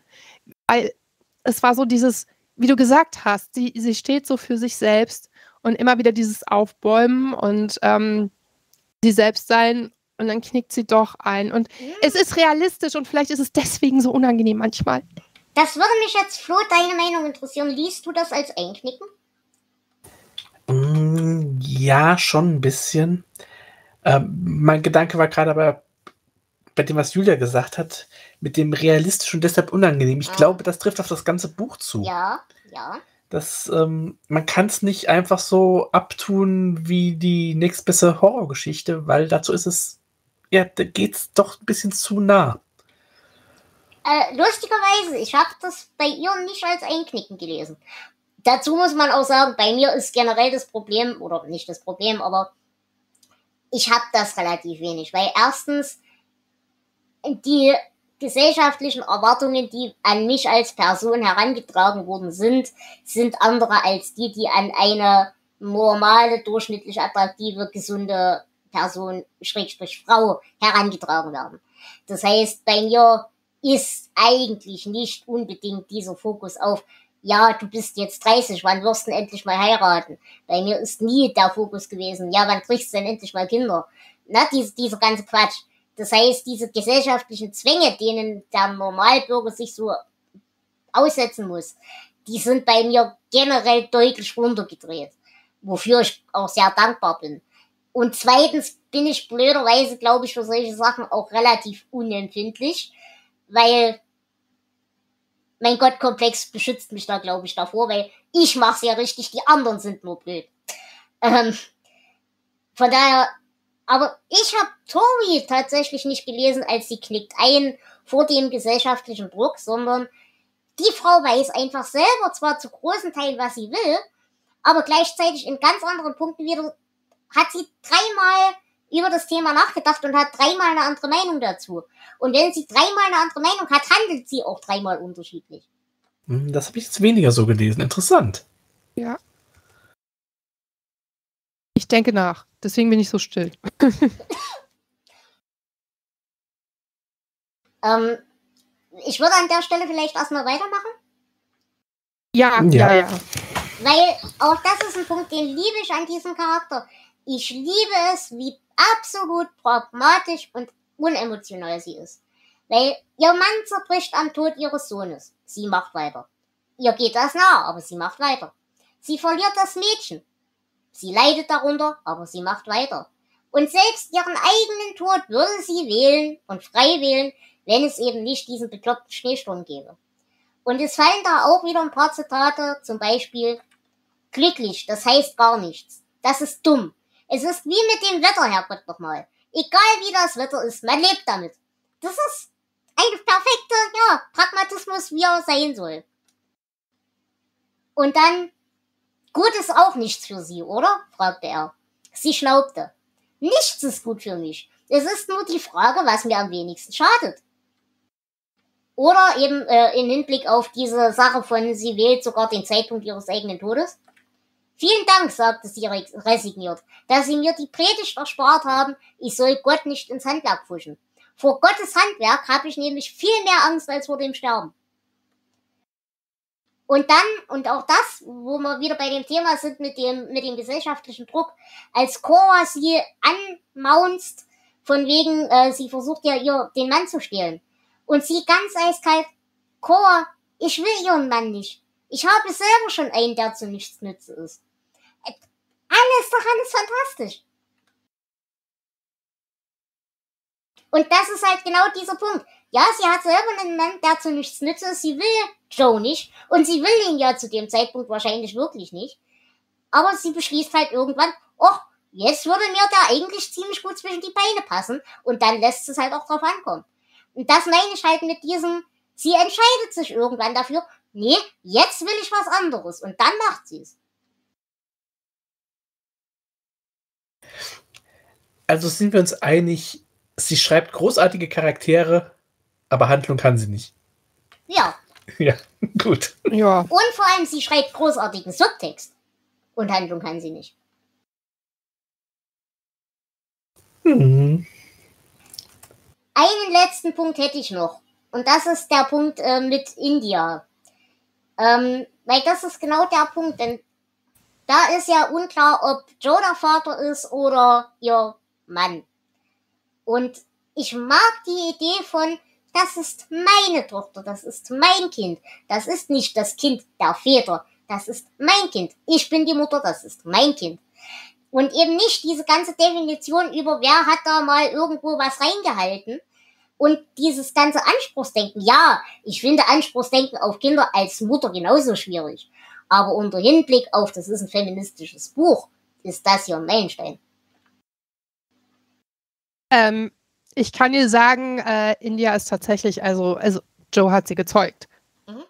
Weil es war so dieses, wie du gesagt hast, sie, sie steht so für sich selbst und immer wieder dieses Aufbäumen und ähm, sie selbst sein und dann knickt sie doch ein. Und ja. es ist realistisch und vielleicht ist es deswegen so unangenehm manchmal. Das würde mich jetzt, Flo, deine Meinung interessieren. Liest du das als Einknicken? Mm, ja, schon ein bisschen. Ähm, mein Gedanke war gerade aber bei dem, was Julia gesagt hat, mit dem realistisch und deshalb unangenehm. Ich ja. glaube, das trifft auf das ganze Buch zu. Ja, ja. Das, ähm, man kann es nicht einfach so abtun wie die nächstbeste Horrorgeschichte, weil dazu ist es, ja, da geht es doch ein bisschen zu nah. Äh, lustigerweise, ich habe das bei ihr nicht als Einknicken gelesen. Dazu muss man auch sagen, bei mir ist generell das Problem, oder nicht das Problem, aber ich habe das relativ wenig, weil erstens die gesellschaftlichen Erwartungen, die an mich als Person herangetragen worden sind, sind andere als die, die an eine normale, durchschnittlich attraktive, gesunde Person, Schrägstrich Frau, herangetragen werden. Das heißt, bei mir ist eigentlich nicht unbedingt dieser Fokus auf, ja, du bist jetzt 30, wann wirst du denn endlich mal heiraten? Bei mir ist nie der Fokus gewesen, ja, wann kriegst du denn endlich mal Kinder? Na, diese, dieser ganze Quatsch. Das heißt, diese gesellschaftlichen Zwänge, denen der Normalbürger sich so aussetzen muss, die sind bei mir generell deutlich runtergedreht. Wofür ich auch sehr dankbar bin. Und zweitens bin ich blöderweise, glaube ich, für solche Sachen auch relativ unempfindlich weil mein Gottkomplex beschützt mich da, glaube ich, davor, weil ich mach's ja richtig, die anderen sind nur blöd. Ähm, von daher, aber ich habe Tori tatsächlich nicht gelesen, als sie knickt ein vor dem gesellschaftlichen Druck, sondern die Frau weiß einfach selber zwar zu großen Teilen, was sie will, aber gleichzeitig in ganz anderen Punkten wieder hat sie dreimal über das Thema nachgedacht und hat dreimal eine andere Meinung dazu. Und wenn sie dreimal eine andere Meinung hat, handelt sie auch dreimal unterschiedlich. Hm, das habe ich jetzt weniger so gelesen. Interessant. Ja. Ich denke nach. Deswegen bin ich so still. ähm, ich würde an der Stelle vielleicht erstmal weitermachen. Ja, ja, ja, ja. Weil auch das ist ein Punkt, den liebe ich an diesem Charakter. Ich liebe es, wie absolut pragmatisch und unemotional sie ist. Weil ihr Mann zerbricht am Tod ihres Sohnes. Sie macht weiter. Ihr geht das nah, aber sie macht weiter. Sie verliert das Mädchen. Sie leidet darunter, aber sie macht weiter. Und selbst ihren eigenen Tod würde sie wählen und frei wählen, wenn es eben nicht diesen bekloppten Schneesturm gäbe. Und es fallen da auch wieder ein paar Zitate, zum Beispiel, glücklich, das heißt gar nichts. Das ist dumm. Es ist wie mit dem Wetter, Herrgott nochmal. Egal wie das Wetter ist, man lebt damit. Das ist ein perfekter, ja, Pragmatismus, wie er sein soll. Und dann, gut ist auch nichts für Sie, oder? fragte er. Sie schnaubte. Nichts ist gut für mich. Es ist nur die Frage, was mir am wenigsten schadet. Oder eben äh, in Hinblick auf diese Sache von, sie wählt sogar den Zeitpunkt ihres eigenen Todes. Vielen Dank, sagte sie resigniert, dass Sie mir die Predigt erspart haben, ich soll Gott nicht ins Handwerk pfuschen. Vor Gottes Handwerk habe ich nämlich viel mehr Angst als vor dem Sterben. Und dann, und auch das, wo wir wieder bei dem Thema sind mit dem, mit dem gesellschaftlichen Druck, als Cora sie anmaunzt, von wegen, äh, sie versucht ja ihr den Mann zu stehlen. Und sie ganz eiskalt, Cora, ich will ihren Mann nicht. Ich habe selber schon einen, der zu nichts nütze ist Alles daran ist fantastisch. Und das ist halt genau dieser Punkt. Ja, sie hat selber einen Mann, der zu nichts nützt. Sie will Joe nicht. Und sie will ihn ja zu dem Zeitpunkt wahrscheinlich wirklich nicht. Aber sie beschließt halt irgendwann, oh, jetzt würde mir der eigentlich ziemlich gut zwischen die Beine passen. Und dann lässt es halt auch drauf ankommen. Und das meine ich halt mit diesem, sie entscheidet sich irgendwann dafür, nee, jetzt will ich was anderes. Und dann macht sie es. Also sind wir uns einig, sie schreibt großartige Charaktere, aber Handlung kann sie nicht. Ja. Ja, gut. Ja. Und vor allem, sie schreibt großartigen Subtext. Und Handlung kann sie nicht. Hm. Einen letzten Punkt hätte ich noch. Und das ist der Punkt äh, mit India. Ähm, weil das ist genau der Punkt, denn da ist ja unklar, ob Joe der Vater ist oder ihr Mann. Und ich mag die Idee von, das ist meine Tochter, das ist mein Kind, das ist nicht das Kind der Väter, das ist mein Kind. Ich bin die Mutter, das ist mein Kind. Und eben nicht diese ganze Definition über, wer hat da mal irgendwo was reingehalten. Und dieses ganze Anspruchsdenken. Ja, ich finde Anspruchsdenken auf Kinder als Mutter genauso schwierig. Aber unter Hinblick auf, das ist ein feministisches Buch, ist das hier ein Meilenstein. Ähm, ich kann dir sagen, äh, India ist tatsächlich, also, also Joe hat sie gezeugt. Mhm.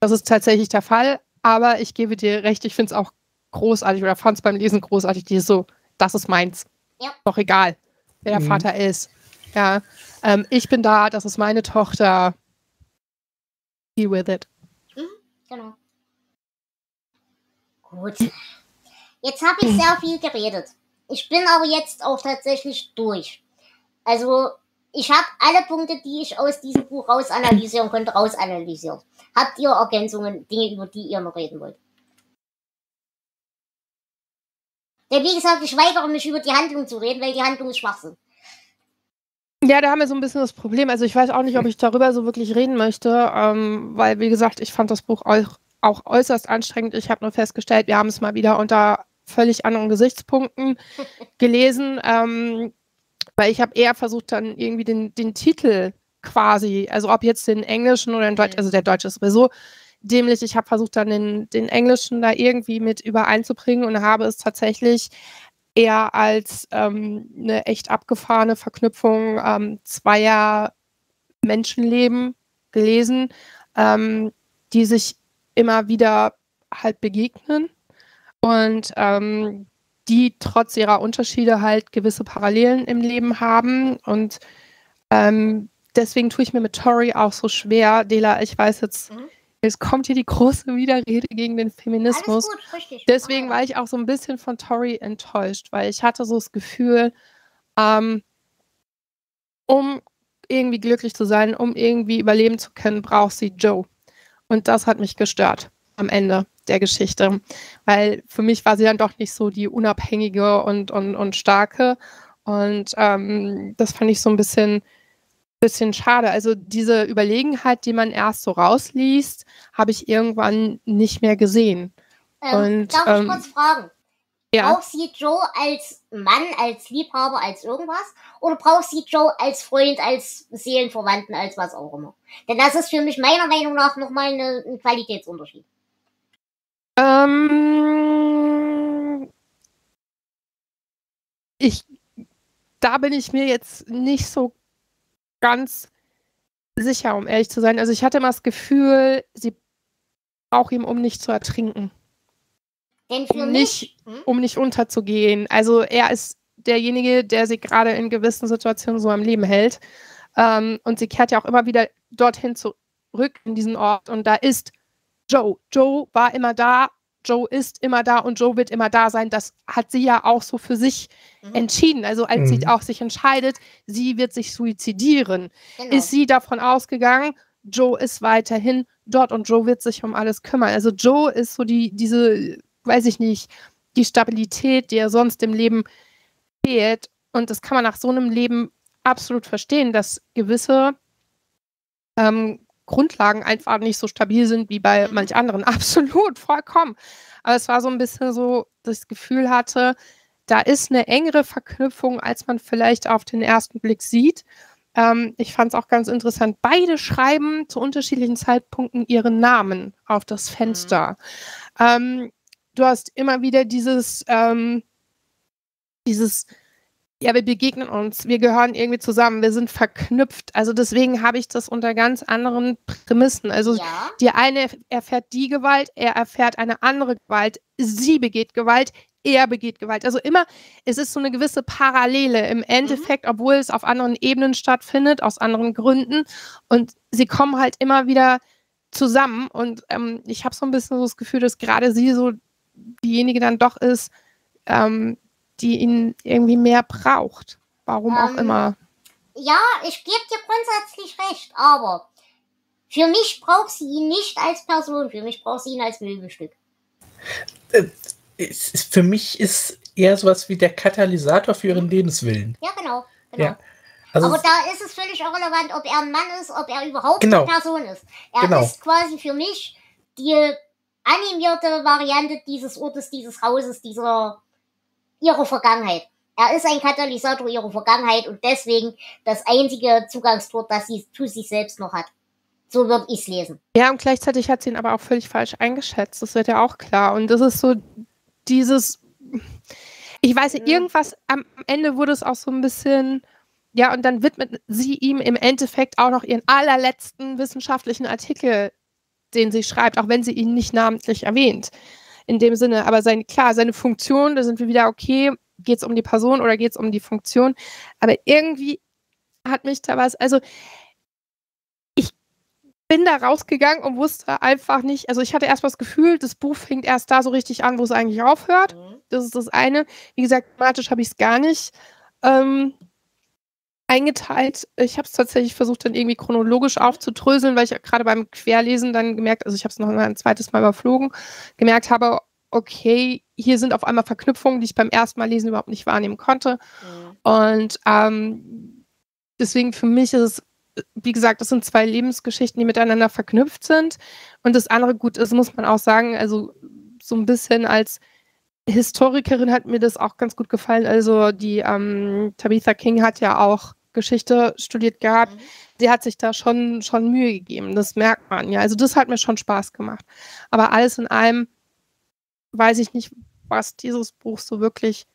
Das ist tatsächlich der Fall, aber ich gebe dir recht, ich finde es auch großartig oder fand es beim Lesen großartig, die ist so, das ist meins. Ja. Doch egal, wer der Mhm. Vater ist. Ja, ähm, ich bin da, das ist meine Tochter. Deal with it. Genau. Gut. Jetzt habe ich sehr viel geredet. Ich bin aber jetzt auch tatsächlich durch. Also, ich habe alle Punkte, die ich aus diesem Buch rausanalysieren konnte, rausanalysiert. Habt ihr Ergänzungen, Dinge, über die ihr noch reden wollt? Denn wie gesagt, ich weigere mich über die Handlung zu reden, weil die Handlung ist Schwachsinn. Ja, da haben wir so ein bisschen das Problem. Also ich weiß auch nicht, ob ich darüber so wirklich reden möchte, ähm, weil, wie gesagt, ich fand das Buch auch, auch äußerst anstrengend. Ich habe nur festgestellt, wir haben es mal wieder unter völlig anderen Gesichtspunkten gelesen, ähm, weil ich habe eher versucht, dann irgendwie den, den Titel quasi, also ob jetzt den englischen oder den deutschen, also der deutsche ist sowieso dämlich. Ich habe versucht, dann den, den englischen da irgendwie mit übereinzubringen und habe es tatsächlich eher als ähm, eine echt abgefahrene Verknüpfung ähm, zweier Menschenleben gelesen, ähm, die sich immer wieder halt begegnen und ähm, die trotz ihrer Unterschiede halt gewisse Parallelen im Leben haben und ähm, deswegen tue ich mir mit Tori auch so schwer. Dela, ich weiß jetzt, Mhm. es kommt hier die große Widerrede gegen den Feminismus. Gut. Deswegen war ich auch so ein bisschen von Tori enttäuscht, weil ich hatte so das Gefühl, ähm, um irgendwie glücklich zu sein, um irgendwie überleben zu können, braucht sie Joe. Und das hat mich gestört am Ende der Geschichte, weil für mich war sie dann doch nicht so die unabhängige und, und, und starke. Und ähm, das fand ich so ein bisschen, bisschen schade. Also diese Überlegenheit, die man erst so rausliest, habe ich irgendwann nicht mehr gesehen. Ähm, Und, darf ähm, ich kurz fragen? Ja. Braucht sie Joe als Mann, als Liebhaber, als irgendwas? Oder braucht sie Joe als Freund, als Seelenverwandten, als was auch immer? Denn das ist für mich meiner Meinung nach nochmal eine, ein Qualitätsunterschied. Ähm, ich, da bin ich mir jetzt nicht so ganz sicher, um ehrlich zu sein. Also ich hatte immer das Gefühl, sie braucht ihn, um nicht zu ertrinken, um nicht, hm? um nicht unterzugehen. Also er ist derjenige, der sie gerade in gewissen Situationen so am Leben hält. Ähm, und sie kehrt ja auch immer wieder dorthin zurück in diesen Ort. Und da ist Joe. Joe war immer da. Joe ist immer da und Joe wird immer da sein. Das hat sie ja auch so für sich Mhm. entschieden. Also als sie Mhm. auch sich entscheidet, sie wird sich suizidieren, genau. ist sie davon ausgegangen, Joe ist weiterhin dort und Joe wird sich um alles kümmern. Also Joe ist so die, diese, weiß ich nicht, die Stabilität, die er sonst im Leben fehlt. Und das kann man nach so einem Leben absolut verstehen, dass gewisse ähm, Grundlagen einfach nicht so stabil sind wie bei Mhm. manch anderen. Absolut, vollkommen. Aber es war so ein bisschen so, dass ich das Gefühl hatte, da ist eine engere Verknüpfung, als man vielleicht auf den ersten Blick sieht. Ähm, ich fand es auch ganz interessant. Beide schreiben zu unterschiedlichen Zeitpunkten ihren Namen auf das Fenster. Ähm, du hast immer wieder dieses, ähm, dieses, ja, wir begegnen uns, wir gehören irgendwie zusammen, wir sind verknüpft. Also deswegen habe ich das unter ganz anderen Prämissen. Also Ja. die eine erfährt die Gewalt, er erfährt eine andere Gewalt, sie begeht Gewalt, er begeht Gewalt. Also immer, es ist so eine gewisse Parallele im Endeffekt, obwohl es auf anderen Ebenen stattfindet, aus anderen Gründen. Und sie kommen halt immer wieder zusammen. Und ähm, ich habe so ein bisschen so das Gefühl, dass gerade sie so diejenige dann doch ist, ähm, die ihn irgendwie mehr braucht. Warum auch Ähm, immer. Ja, ich gebe dir grundsätzlich recht, aber für mich braucht sie ihn nicht als Person, für mich braucht sie ihn als Möbelstück. Ist, für mich ist eher sowas wie der Katalysator für ihren Lebenswillen. Ja, genau. genau. Ja. Also aber da ist es völlig irrelevant, ob er ein Mann ist, ob er überhaupt Genau. eine Person ist. Er Genau. ist quasi für mich die animierte Variante dieses Ortes, dieses Hauses, dieser ihrer Vergangenheit. Er ist ein Katalysator ihrer Vergangenheit und deswegen das einzige Zugangstor, das sie zu sich selbst noch hat. So würde ich es lesen. Ja, und gleichzeitig hat sie ihn aber auch völlig falsch eingeschätzt. Das wird ja auch klar. Und das ist so dieses, ich weiß nicht, Mhm. irgendwas am Ende wurde es auch so ein bisschen, ja, und dann widmet sie ihm im Endeffekt auch noch ihren allerletzten wissenschaftlichen Artikel, den sie schreibt, auch wenn sie ihn nicht namentlich erwähnt. In dem Sinne, aber sein, klar, seine Funktion, da sind wir wieder, okay, geht es um die Person oder geht es um die Funktion? Aber irgendwie hat mich da was, also bin da rausgegangen und wusste einfach nicht, also ich hatte erst mal das Gefühl, das Buch fängt erst da so richtig an, wo es eigentlich aufhört. Das ist das eine. Wie gesagt, thematisch habe ich es gar nicht ähm, eingeteilt. Ich habe es tatsächlich versucht, dann irgendwie chronologisch aufzudröseln, weil ich gerade beim Querlesen dann gemerkt, also ich habe es noch ein zweites Mal überflogen, gemerkt habe, okay, hier sind auf einmal Verknüpfungen, die ich beim ersten Mal lesen überhaupt nicht wahrnehmen konnte. Und ähm, deswegen für mich ist es, wie gesagt, das sind zwei Lebensgeschichten, die miteinander verknüpft sind. Und das andere, gut, das muss man auch sagen, also so ein bisschen als Historikerin hat mir das auch ganz gut gefallen. Also die ähm, Tabitha King hat ja auch Geschichte studiert gehabt. Mhm. Sie hat sich da schon, schon Mühe gegeben. Das merkt man ja. Also das hat mir schon Spaß gemacht. Aber alles in allem weiß ich nicht, was dieses Buch so wirklich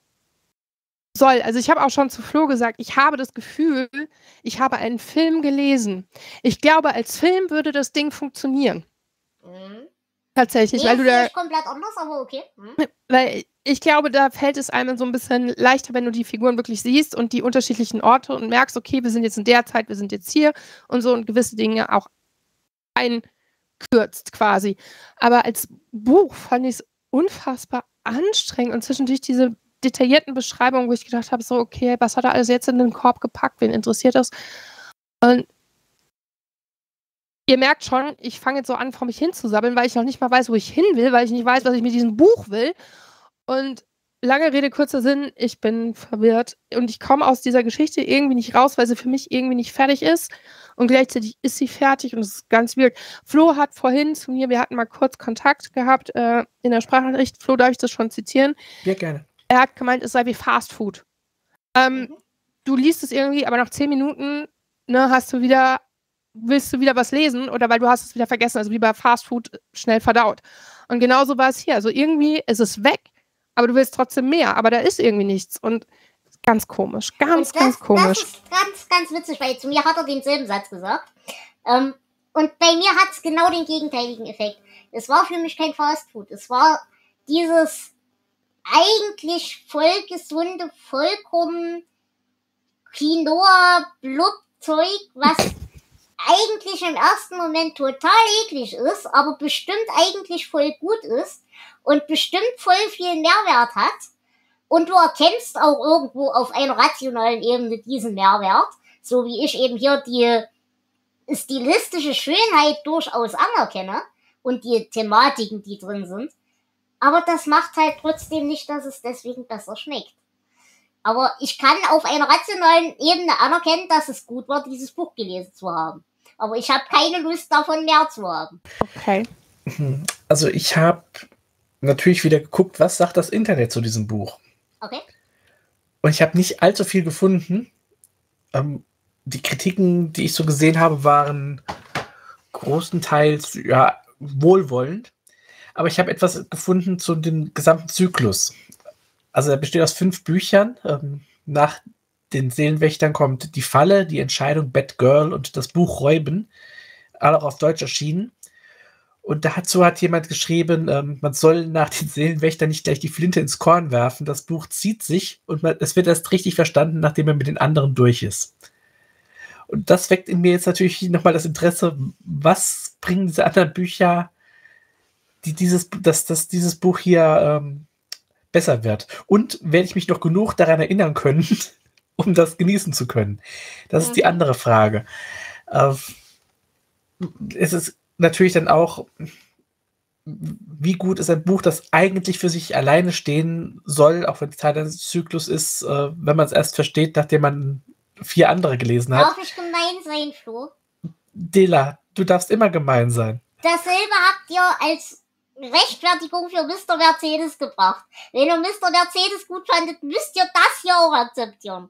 soll. Also ich habe auch schon zu Flo gesagt, ich habe das Gefühl, ich habe einen Film gelesen. Ich glaube, als Film würde das Ding funktionieren. Mhm. Tatsächlich, Nee, weil du da, ich komplett anders, aber okay. Mhm. weil ich glaube, da fällt es einem so ein bisschen leichter, wenn du die Figuren wirklich siehst und die unterschiedlichen Orte und merkst, okay, wir sind jetzt in der Zeit, wir sind jetzt hier und so und gewisse Dinge auch einkürzt quasi. Aber als Buch fand ich es unfassbar anstrengend und zwischendurch diese detaillierten Beschreibungen, wo ich gedacht habe, so, okay, was hat er alles jetzt in den Korb gepackt? Wen interessiert das? Und ihr merkt schon, ich fange jetzt so an, vor mich hinzusabbeln, weil ich noch nicht mal weiß, wo ich hin will, weil ich nicht weiß, was ich mit diesem Buch will. Und lange Rede, kurzer Sinn, ich bin verwirrt und ich komme aus dieser Geschichte irgendwie nicht raus, weil sie für mich irgendwie nicht fertig ist. Und gleichzeitig ist sie fertig und es ist ganz weird. Flo hat vorhin zu mir, wir hatten mal kurz Kontakt gehabt äh, in der Sprachnachricht. Flo, darf ich das schon zitieren? Ja, gerne. Er hat gemeint, es sei wie Fast Food. Ähm, Mhm. Du liest es irgendwie, aber nach zehn Minuten ne, hast du wieder, willst du wieder was lesen oder weil du hast es wieder vergessen, also wie bei Fast Food schnell verdaut. Und genauso war es hier. Also irgendwie ist es weg, aber du willst trotzdem mehr, aber da ist irgendwie nichts. Und ganz komisch, ganz, das, ganz komisch. Das ist ganz, ganz witzig, weil zu mir hat er denselben Satz gesagt. Ähm, und bei mir hat es genau den gegenteiligen Effekt. Es war für mich kein Fastfood. Es war dieses eigentlich voll gesunde, vollkommen Quinoa-Blubzeug, was eigentlich im ersten Moment total eklig ist, aber bestimmt eigentlich voll gut ist und bestimmt voll viel Mehrwert hat. Und du erkennst auch irgendwo auf einer rationalen Ebene diesen Mehrwert, so wie ich eben hier die stilistische Schönheit durchaus anerkenne und die Thematiken, die drin sind. Aber das macht halt trotzdem nicht, dass es deswegen besser schmeckt. Aber ich kann auf einer rationalen Ebene anerkennen, dass es gut war, dieses Buch gelesen zu haben. Aber ich habe keine Lust davon mehr zu haben. Okay. Also ich habe natürlich wieder geguckt, was sagt das Internet zu diesem Buch. Okay? Und ich habe nicht allzu viel gefunden. Ähm, die Kritiken, die ich so gesehen habe, waren großenteils ja wohlwollend. Aber ich habe etwas gefunden zu dem gesamten Zyklus. Also er besteht aus fünf Büchern. Ähm, nach den Seelenwächtern kommt Die Falle, Die Entscheidung, Bad Girl und das Buch Räuben. Alle auch auf Deutsch erschienen. Und dazu hat jemand geschrieben, ähm, man soll nach den Seelenwächtern nicht gleich die Flinte ins Korn werfen. Das Buch zieht sich und man, es wird erst richtig verstanden, nachdem man mit den anderen durch ist. Und das weckt in mir jetzt natürlich nochmal das Interesse, was bringen diese anderen Bücher, die dieses, dass, dass dieses Buch hier ähm, besser wird. Und werde ich mich noch genug daran erinnern können, um das genießen zu können? Das ist die Mhm. andere Frage. Äh, es ist natürlich dann auch, wie gut ist ein Buch, das eigentlich für sich alleine stehen soll, auch wenn es Teil eines Zyklus ist, äh, wenn man es erst versteht, nachdem man vier andere gelesen hat. Darf ich gemein sein, Flo? Dela, du darfst immer gemein sein. Dasselbe habt ihr als Rechtfertigung für Mr. Mercedes gebracht. Wenn ihr Mr. Mercedes gut fandet, müsst ihr das hier auch akzeptieren.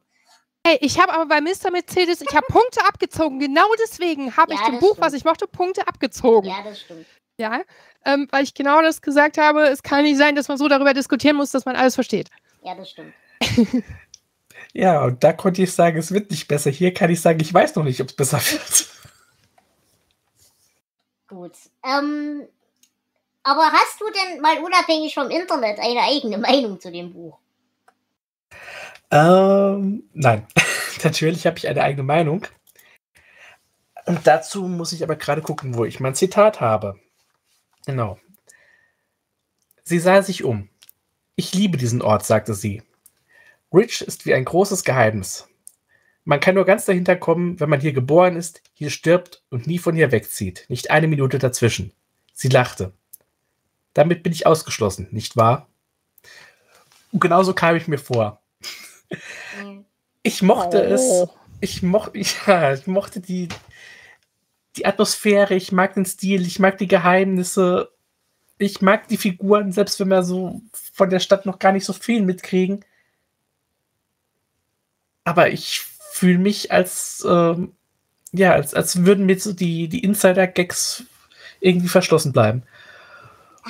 Hey, ich habe aber bei Mr. Mercedes, ich habe Punkte abgezogen. Genau deswegen habe Ja, ich dem Buch, stimmt. was ich mochte, Punkte abgezogen. Ja, das stimmt. Ja, ähm, weil ich genau das gesagt habe. Es kann nicht sein, dass man so darüber diskutieren muss, dass man alles versteht. Ja, das stimmt. Ja, und da konnte ich sagen, es wird nicht besser. Hier kann ich sagen, ich weiß noch nicht, ob es besser wird. Gut. Ähm, aber hast du denn mal unabhängig vom Internet eine eigene Meinung zu dem Buch? Ähm, nein. Natürlich habe ich eine eigene Meinung. Und dazu muss ich aber gerade gucken, wo ich mein Zitat habe. Genau. Sie sah sich um. Ich liebe diesen Ort, sagte sie. Ridge ist wie ein großes Geheimnis. Man kann nur ganz dahinter kommen, wenn man hier geboren ist, hier stirbt und nie von hier wegzieht. Nicht eine Minute dazwischen. Sie lachte. Damit bin ich ausgeschlossen, nicht wahr? Und genauso kam ich mir vor. Ich mochte es. Oh. Ich mochte, ja, ich mochte die, die Atmosphäre, ich mag den Stil, ich mag die Geheimnisse, ich mag die Figuren, selbst wenn wir so von der Stadt noch gar nicht so viel mitkriegen. Aber ich fühle mich als, ähm, ja, als, als würden mir so die, die Insider-Gags irgendwie verschlossen bleiben.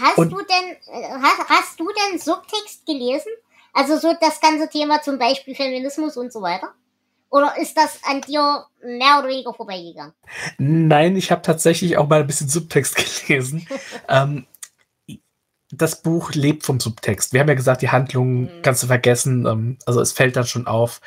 Hast Und- du denn, äh, hast, hast du denn Subtext gelesen? Also so das ganze Thema zum Beispiel Feminismus und so weiter? Oder ist das an dir mehr oder weniger vorbeigegangen? Nein, ich habe tatsächlich auch mal ein bisschen Subtext gelesen. ähm, das Buch lebt vom Subtext. Wir haben ja gesagt, die Handlung Mhm. kannst du vergessen. Ähm, also es fällt dann schon auf.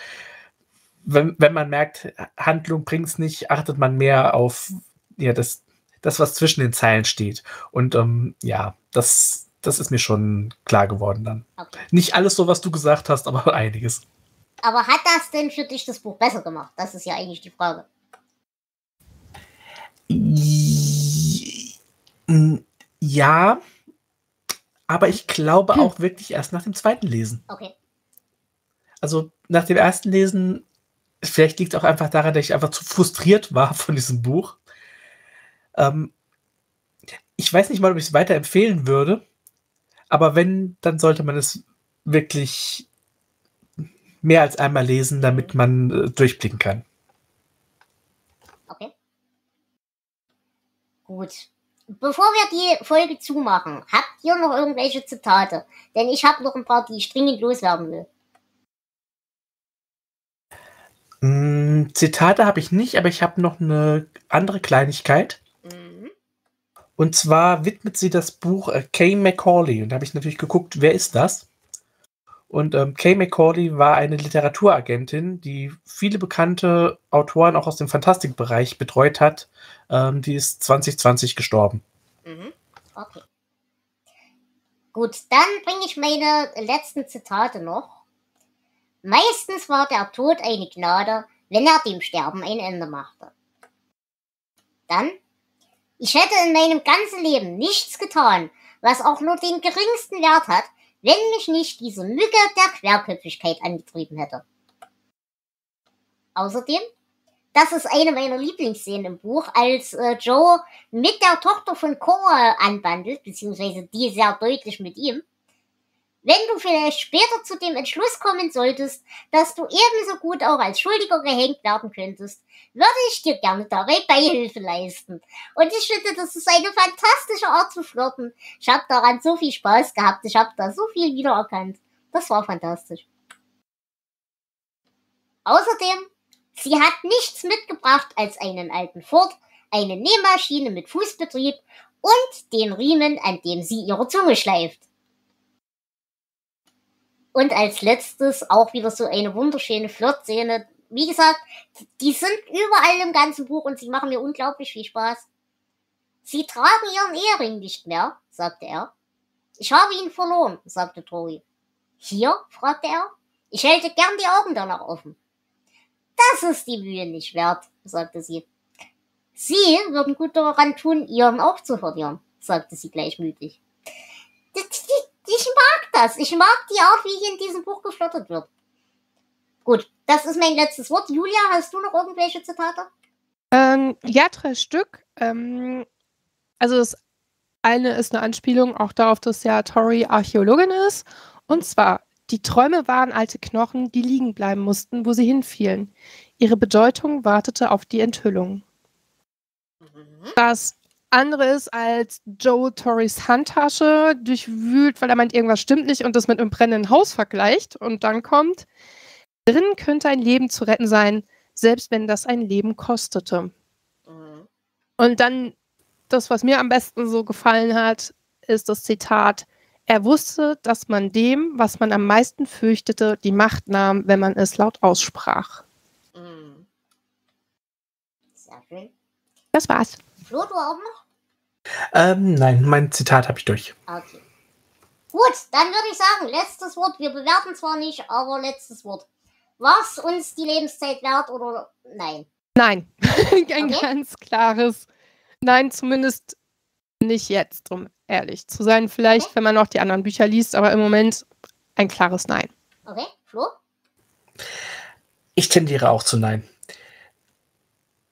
Wenn, wenn man merkt, Handlung bringt es nicht, achtet man mehr auf ja, das, das, was zwischen den Zeilen steht. Und ähm, ja, das, das ist mir schon klar geworden dann. Okay. Nicht alles so, was du gesagt hast, aber einiges. Aber hat das denn für dich das Buch besser gemacht? Das ist ja eigentlich die Frage. Ja, aber ich glaube auch wirklich erst nach dem zweiten Lesen. Okay. Also nach dem ersten Lesen, vielleicht liegt es auch einfach daran, dass ich einfach zu frustriert war von diesem Buch. Ähm, ich weiß nicht mal, ob ich es weiterempfehlen würde, aber wenn, dann sollte man es wirklich mehr als einmal lesen, damit man äh, durchblicken kann. Okay. Gut. Bevor wir die Folge zumachen, habt ihr noch irgendwelche Zitate? Denn ich habe noch ein paar, die ich dringend loswerden will. Mm, Zitate habe ich nicht, aber ich habe noch eine andere Kleinigkeit. Und zwar widmet sie das Buch äh, Kay Macaulay. Und da habe ich natürlich geguckt, wer ist das? Und ähm, Kay Macaulay war eine Literaturagentin, die viele bekannte Autoren auch aus dem Fantastikbereich betreut hat. Ähm, die ist 2020 gestorben. Mhm. Okay. Gut, dann bringe ich meine letzten Zitate noch. Meistens war der Tod eine Gnade, wenn er dem Sterben ein Ende machte. Dann, ich hätte in meinem ganzen Leben nichts getan, was auch nur den geringsten Wert hat, wenn mich nicht diese Mücke der Querköpfigkeit angetrieben hätte. Außerdem, das ist eine meiner Lieblingsszenen im Buch, als äh, Joe mit der Tochter von Cora anbandelt, beziehungsweise die sehr deutlich mit ihm. Wenn du vielleicht später zu dem Entschluss kommen solltest, dass du ebenso gut auch als Schuldiger gehängt werden könntest, würde ich dir gerne dabei Beihilfe leisten. Und ich finde, das ist eine fantastische Art zu flirten. Ich habe daran so viel Spaß gehabt, ich habe da so viel wiedererkannt. Das war fantastisch. Außerdem, sie hat nichts mitgebracht als einen alten Ford, eine Nähmaschine mit Fußbetrieb und den Riemen, an dem sie ihre Zunge schleift. Und als letztes auch wieder so eine wunderschöne Flirtszene. Wie gesagt, die sind überall im ganzen Buch und sie machen mir unglaublich viel Spaß. Sie tragen ihren Ehering nicht mehr, sagte er. Ich habe ihn verloren, sagte Tori. Hier? fragte er. Ich hätte gern die Augen danach offen. Das ist die Mühe nicht wert, sagte sie. Sie würden gut daran tun, ihren auch zu verlieren, sagte sie gleichmütig. Ich mag das. Ich mag die Art, wie hier in diesem Buch geflottert wird. Gut, das ist mein letztes Wort. Julia, hast du noch irgendwelche Zitate? Ähm, ja, drei Stück. Ähm, also das eine ist eine Anspielung auch darauf, dass ja Tori Archäologin ist. Und zwar, die Träume waren alte Knochen, die liegen bleiben mussten, wo sie hinfielen. Ihre Bedeutung wartete auf die Enthüllung. Mhm. Das andere ist, als Joe Torreys Handtasche durchwühlt, weil er meint, irgendwas stimmt nicht und das mit einem brennenden Haus vergleicht. Und dann kommt, drin könnte ein Leben zu retten sein, selbst wenn das ein Leben kostete. Mhm. Und dann das, was mir am besten so gefallen hat, ist das Zitat, er wusste, dass man dem, was man am meisten fürchtete, die Macht nahm, wenn man es laut aussprach. Mhm. Sehr schön. Das war's. Flo, du auch noch? Ähm, nein, mein Zitat habe ich durch. Okay. Gut, dann würde ich sagen, letztes Wort. Wir bewerten zwar nicht, aber letztes Wort. Was uns die Lebenszeit wert oder nein? Nein. Ein okay. ganz klares Nein, zumindest nicht jetzt, um ehrlich zu sein. Vielleicht, okay. wenn man noch die anderen Bücher liest, aber im Moment ein klares Nein. Okay, Flo? Ich tendiere auch zu Nein.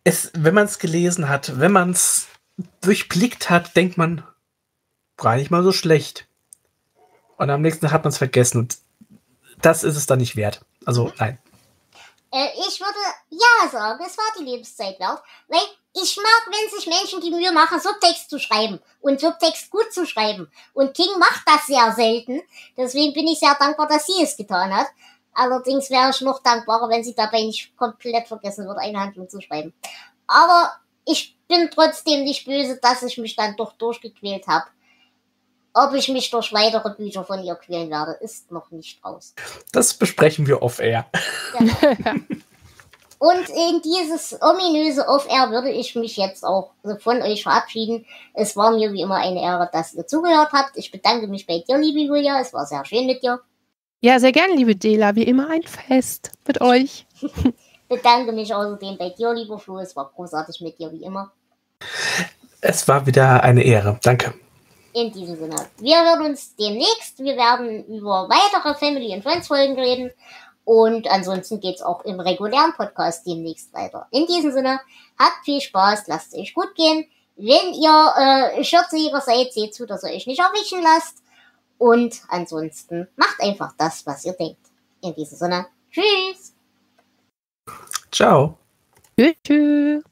Es, wenn man es gelesen hat, wenn man es durchblickt hat, denkt man, gar nicht mal so schlecht. Und am nächsten Tag hat man es vergessen. Und das ist es dann nicht wert. Also, nein. Äh, ich würde ja sagen, es war die Lebenszeit wert. Weil ich mag, wenn sich Menschen die Mühe machen, Subtext zu schreiben und Subtext gut zu schreiben. Und King macht das sehr selten. Deswegen bin ich sehr dankbar, dass sie es getan hat. Allerdings wäre ich noch dankbarer, wenn sie dabei nicht komplett vergessen würde, eine Handlung zu schreiben. Aber ich bin trotzdem nicht böse, dass ich mich dann doch durchgequält habe. Ob ich mich durch weitere Bücher von ihr quälen werde, ist noch nicht raus. Das besprechen wir off-air. Genau. Und in dieses ominöse Off-Air würde ich mich jetzt auch von euch verabschieden. Es war mir wie immer eine Ehre, dass ihr zugehört habt. Ich bedanke mich bei dir, liebe Julia. Es war sehr schön mit dir. Ja, sehr gerne, liebe Dela. Wie immer ein Fest mit euch. bedanke mich außerdem bei dir, lieber Flo. Es war großartig mit dir, wie immer. Es war wieder eine Ehre. Danke. In diesem Sinne. Wir hören uns demnächst. Wir werden über weitere Family and Friends Folgen reden. Und ansonsten geht's auch im regulären Podcast demnächst weiter. In diesem Sinne, habt viel Spaß, lasst es euch gut gehen. Wenn ihr äh, Schürzjäger seid, seht zu, dass ihr euch nicht erwischen lasst. Und ansonsten macht einfach das, was ihr denkt. In diesem Sinne, tschüss. Ciao. Tschüss.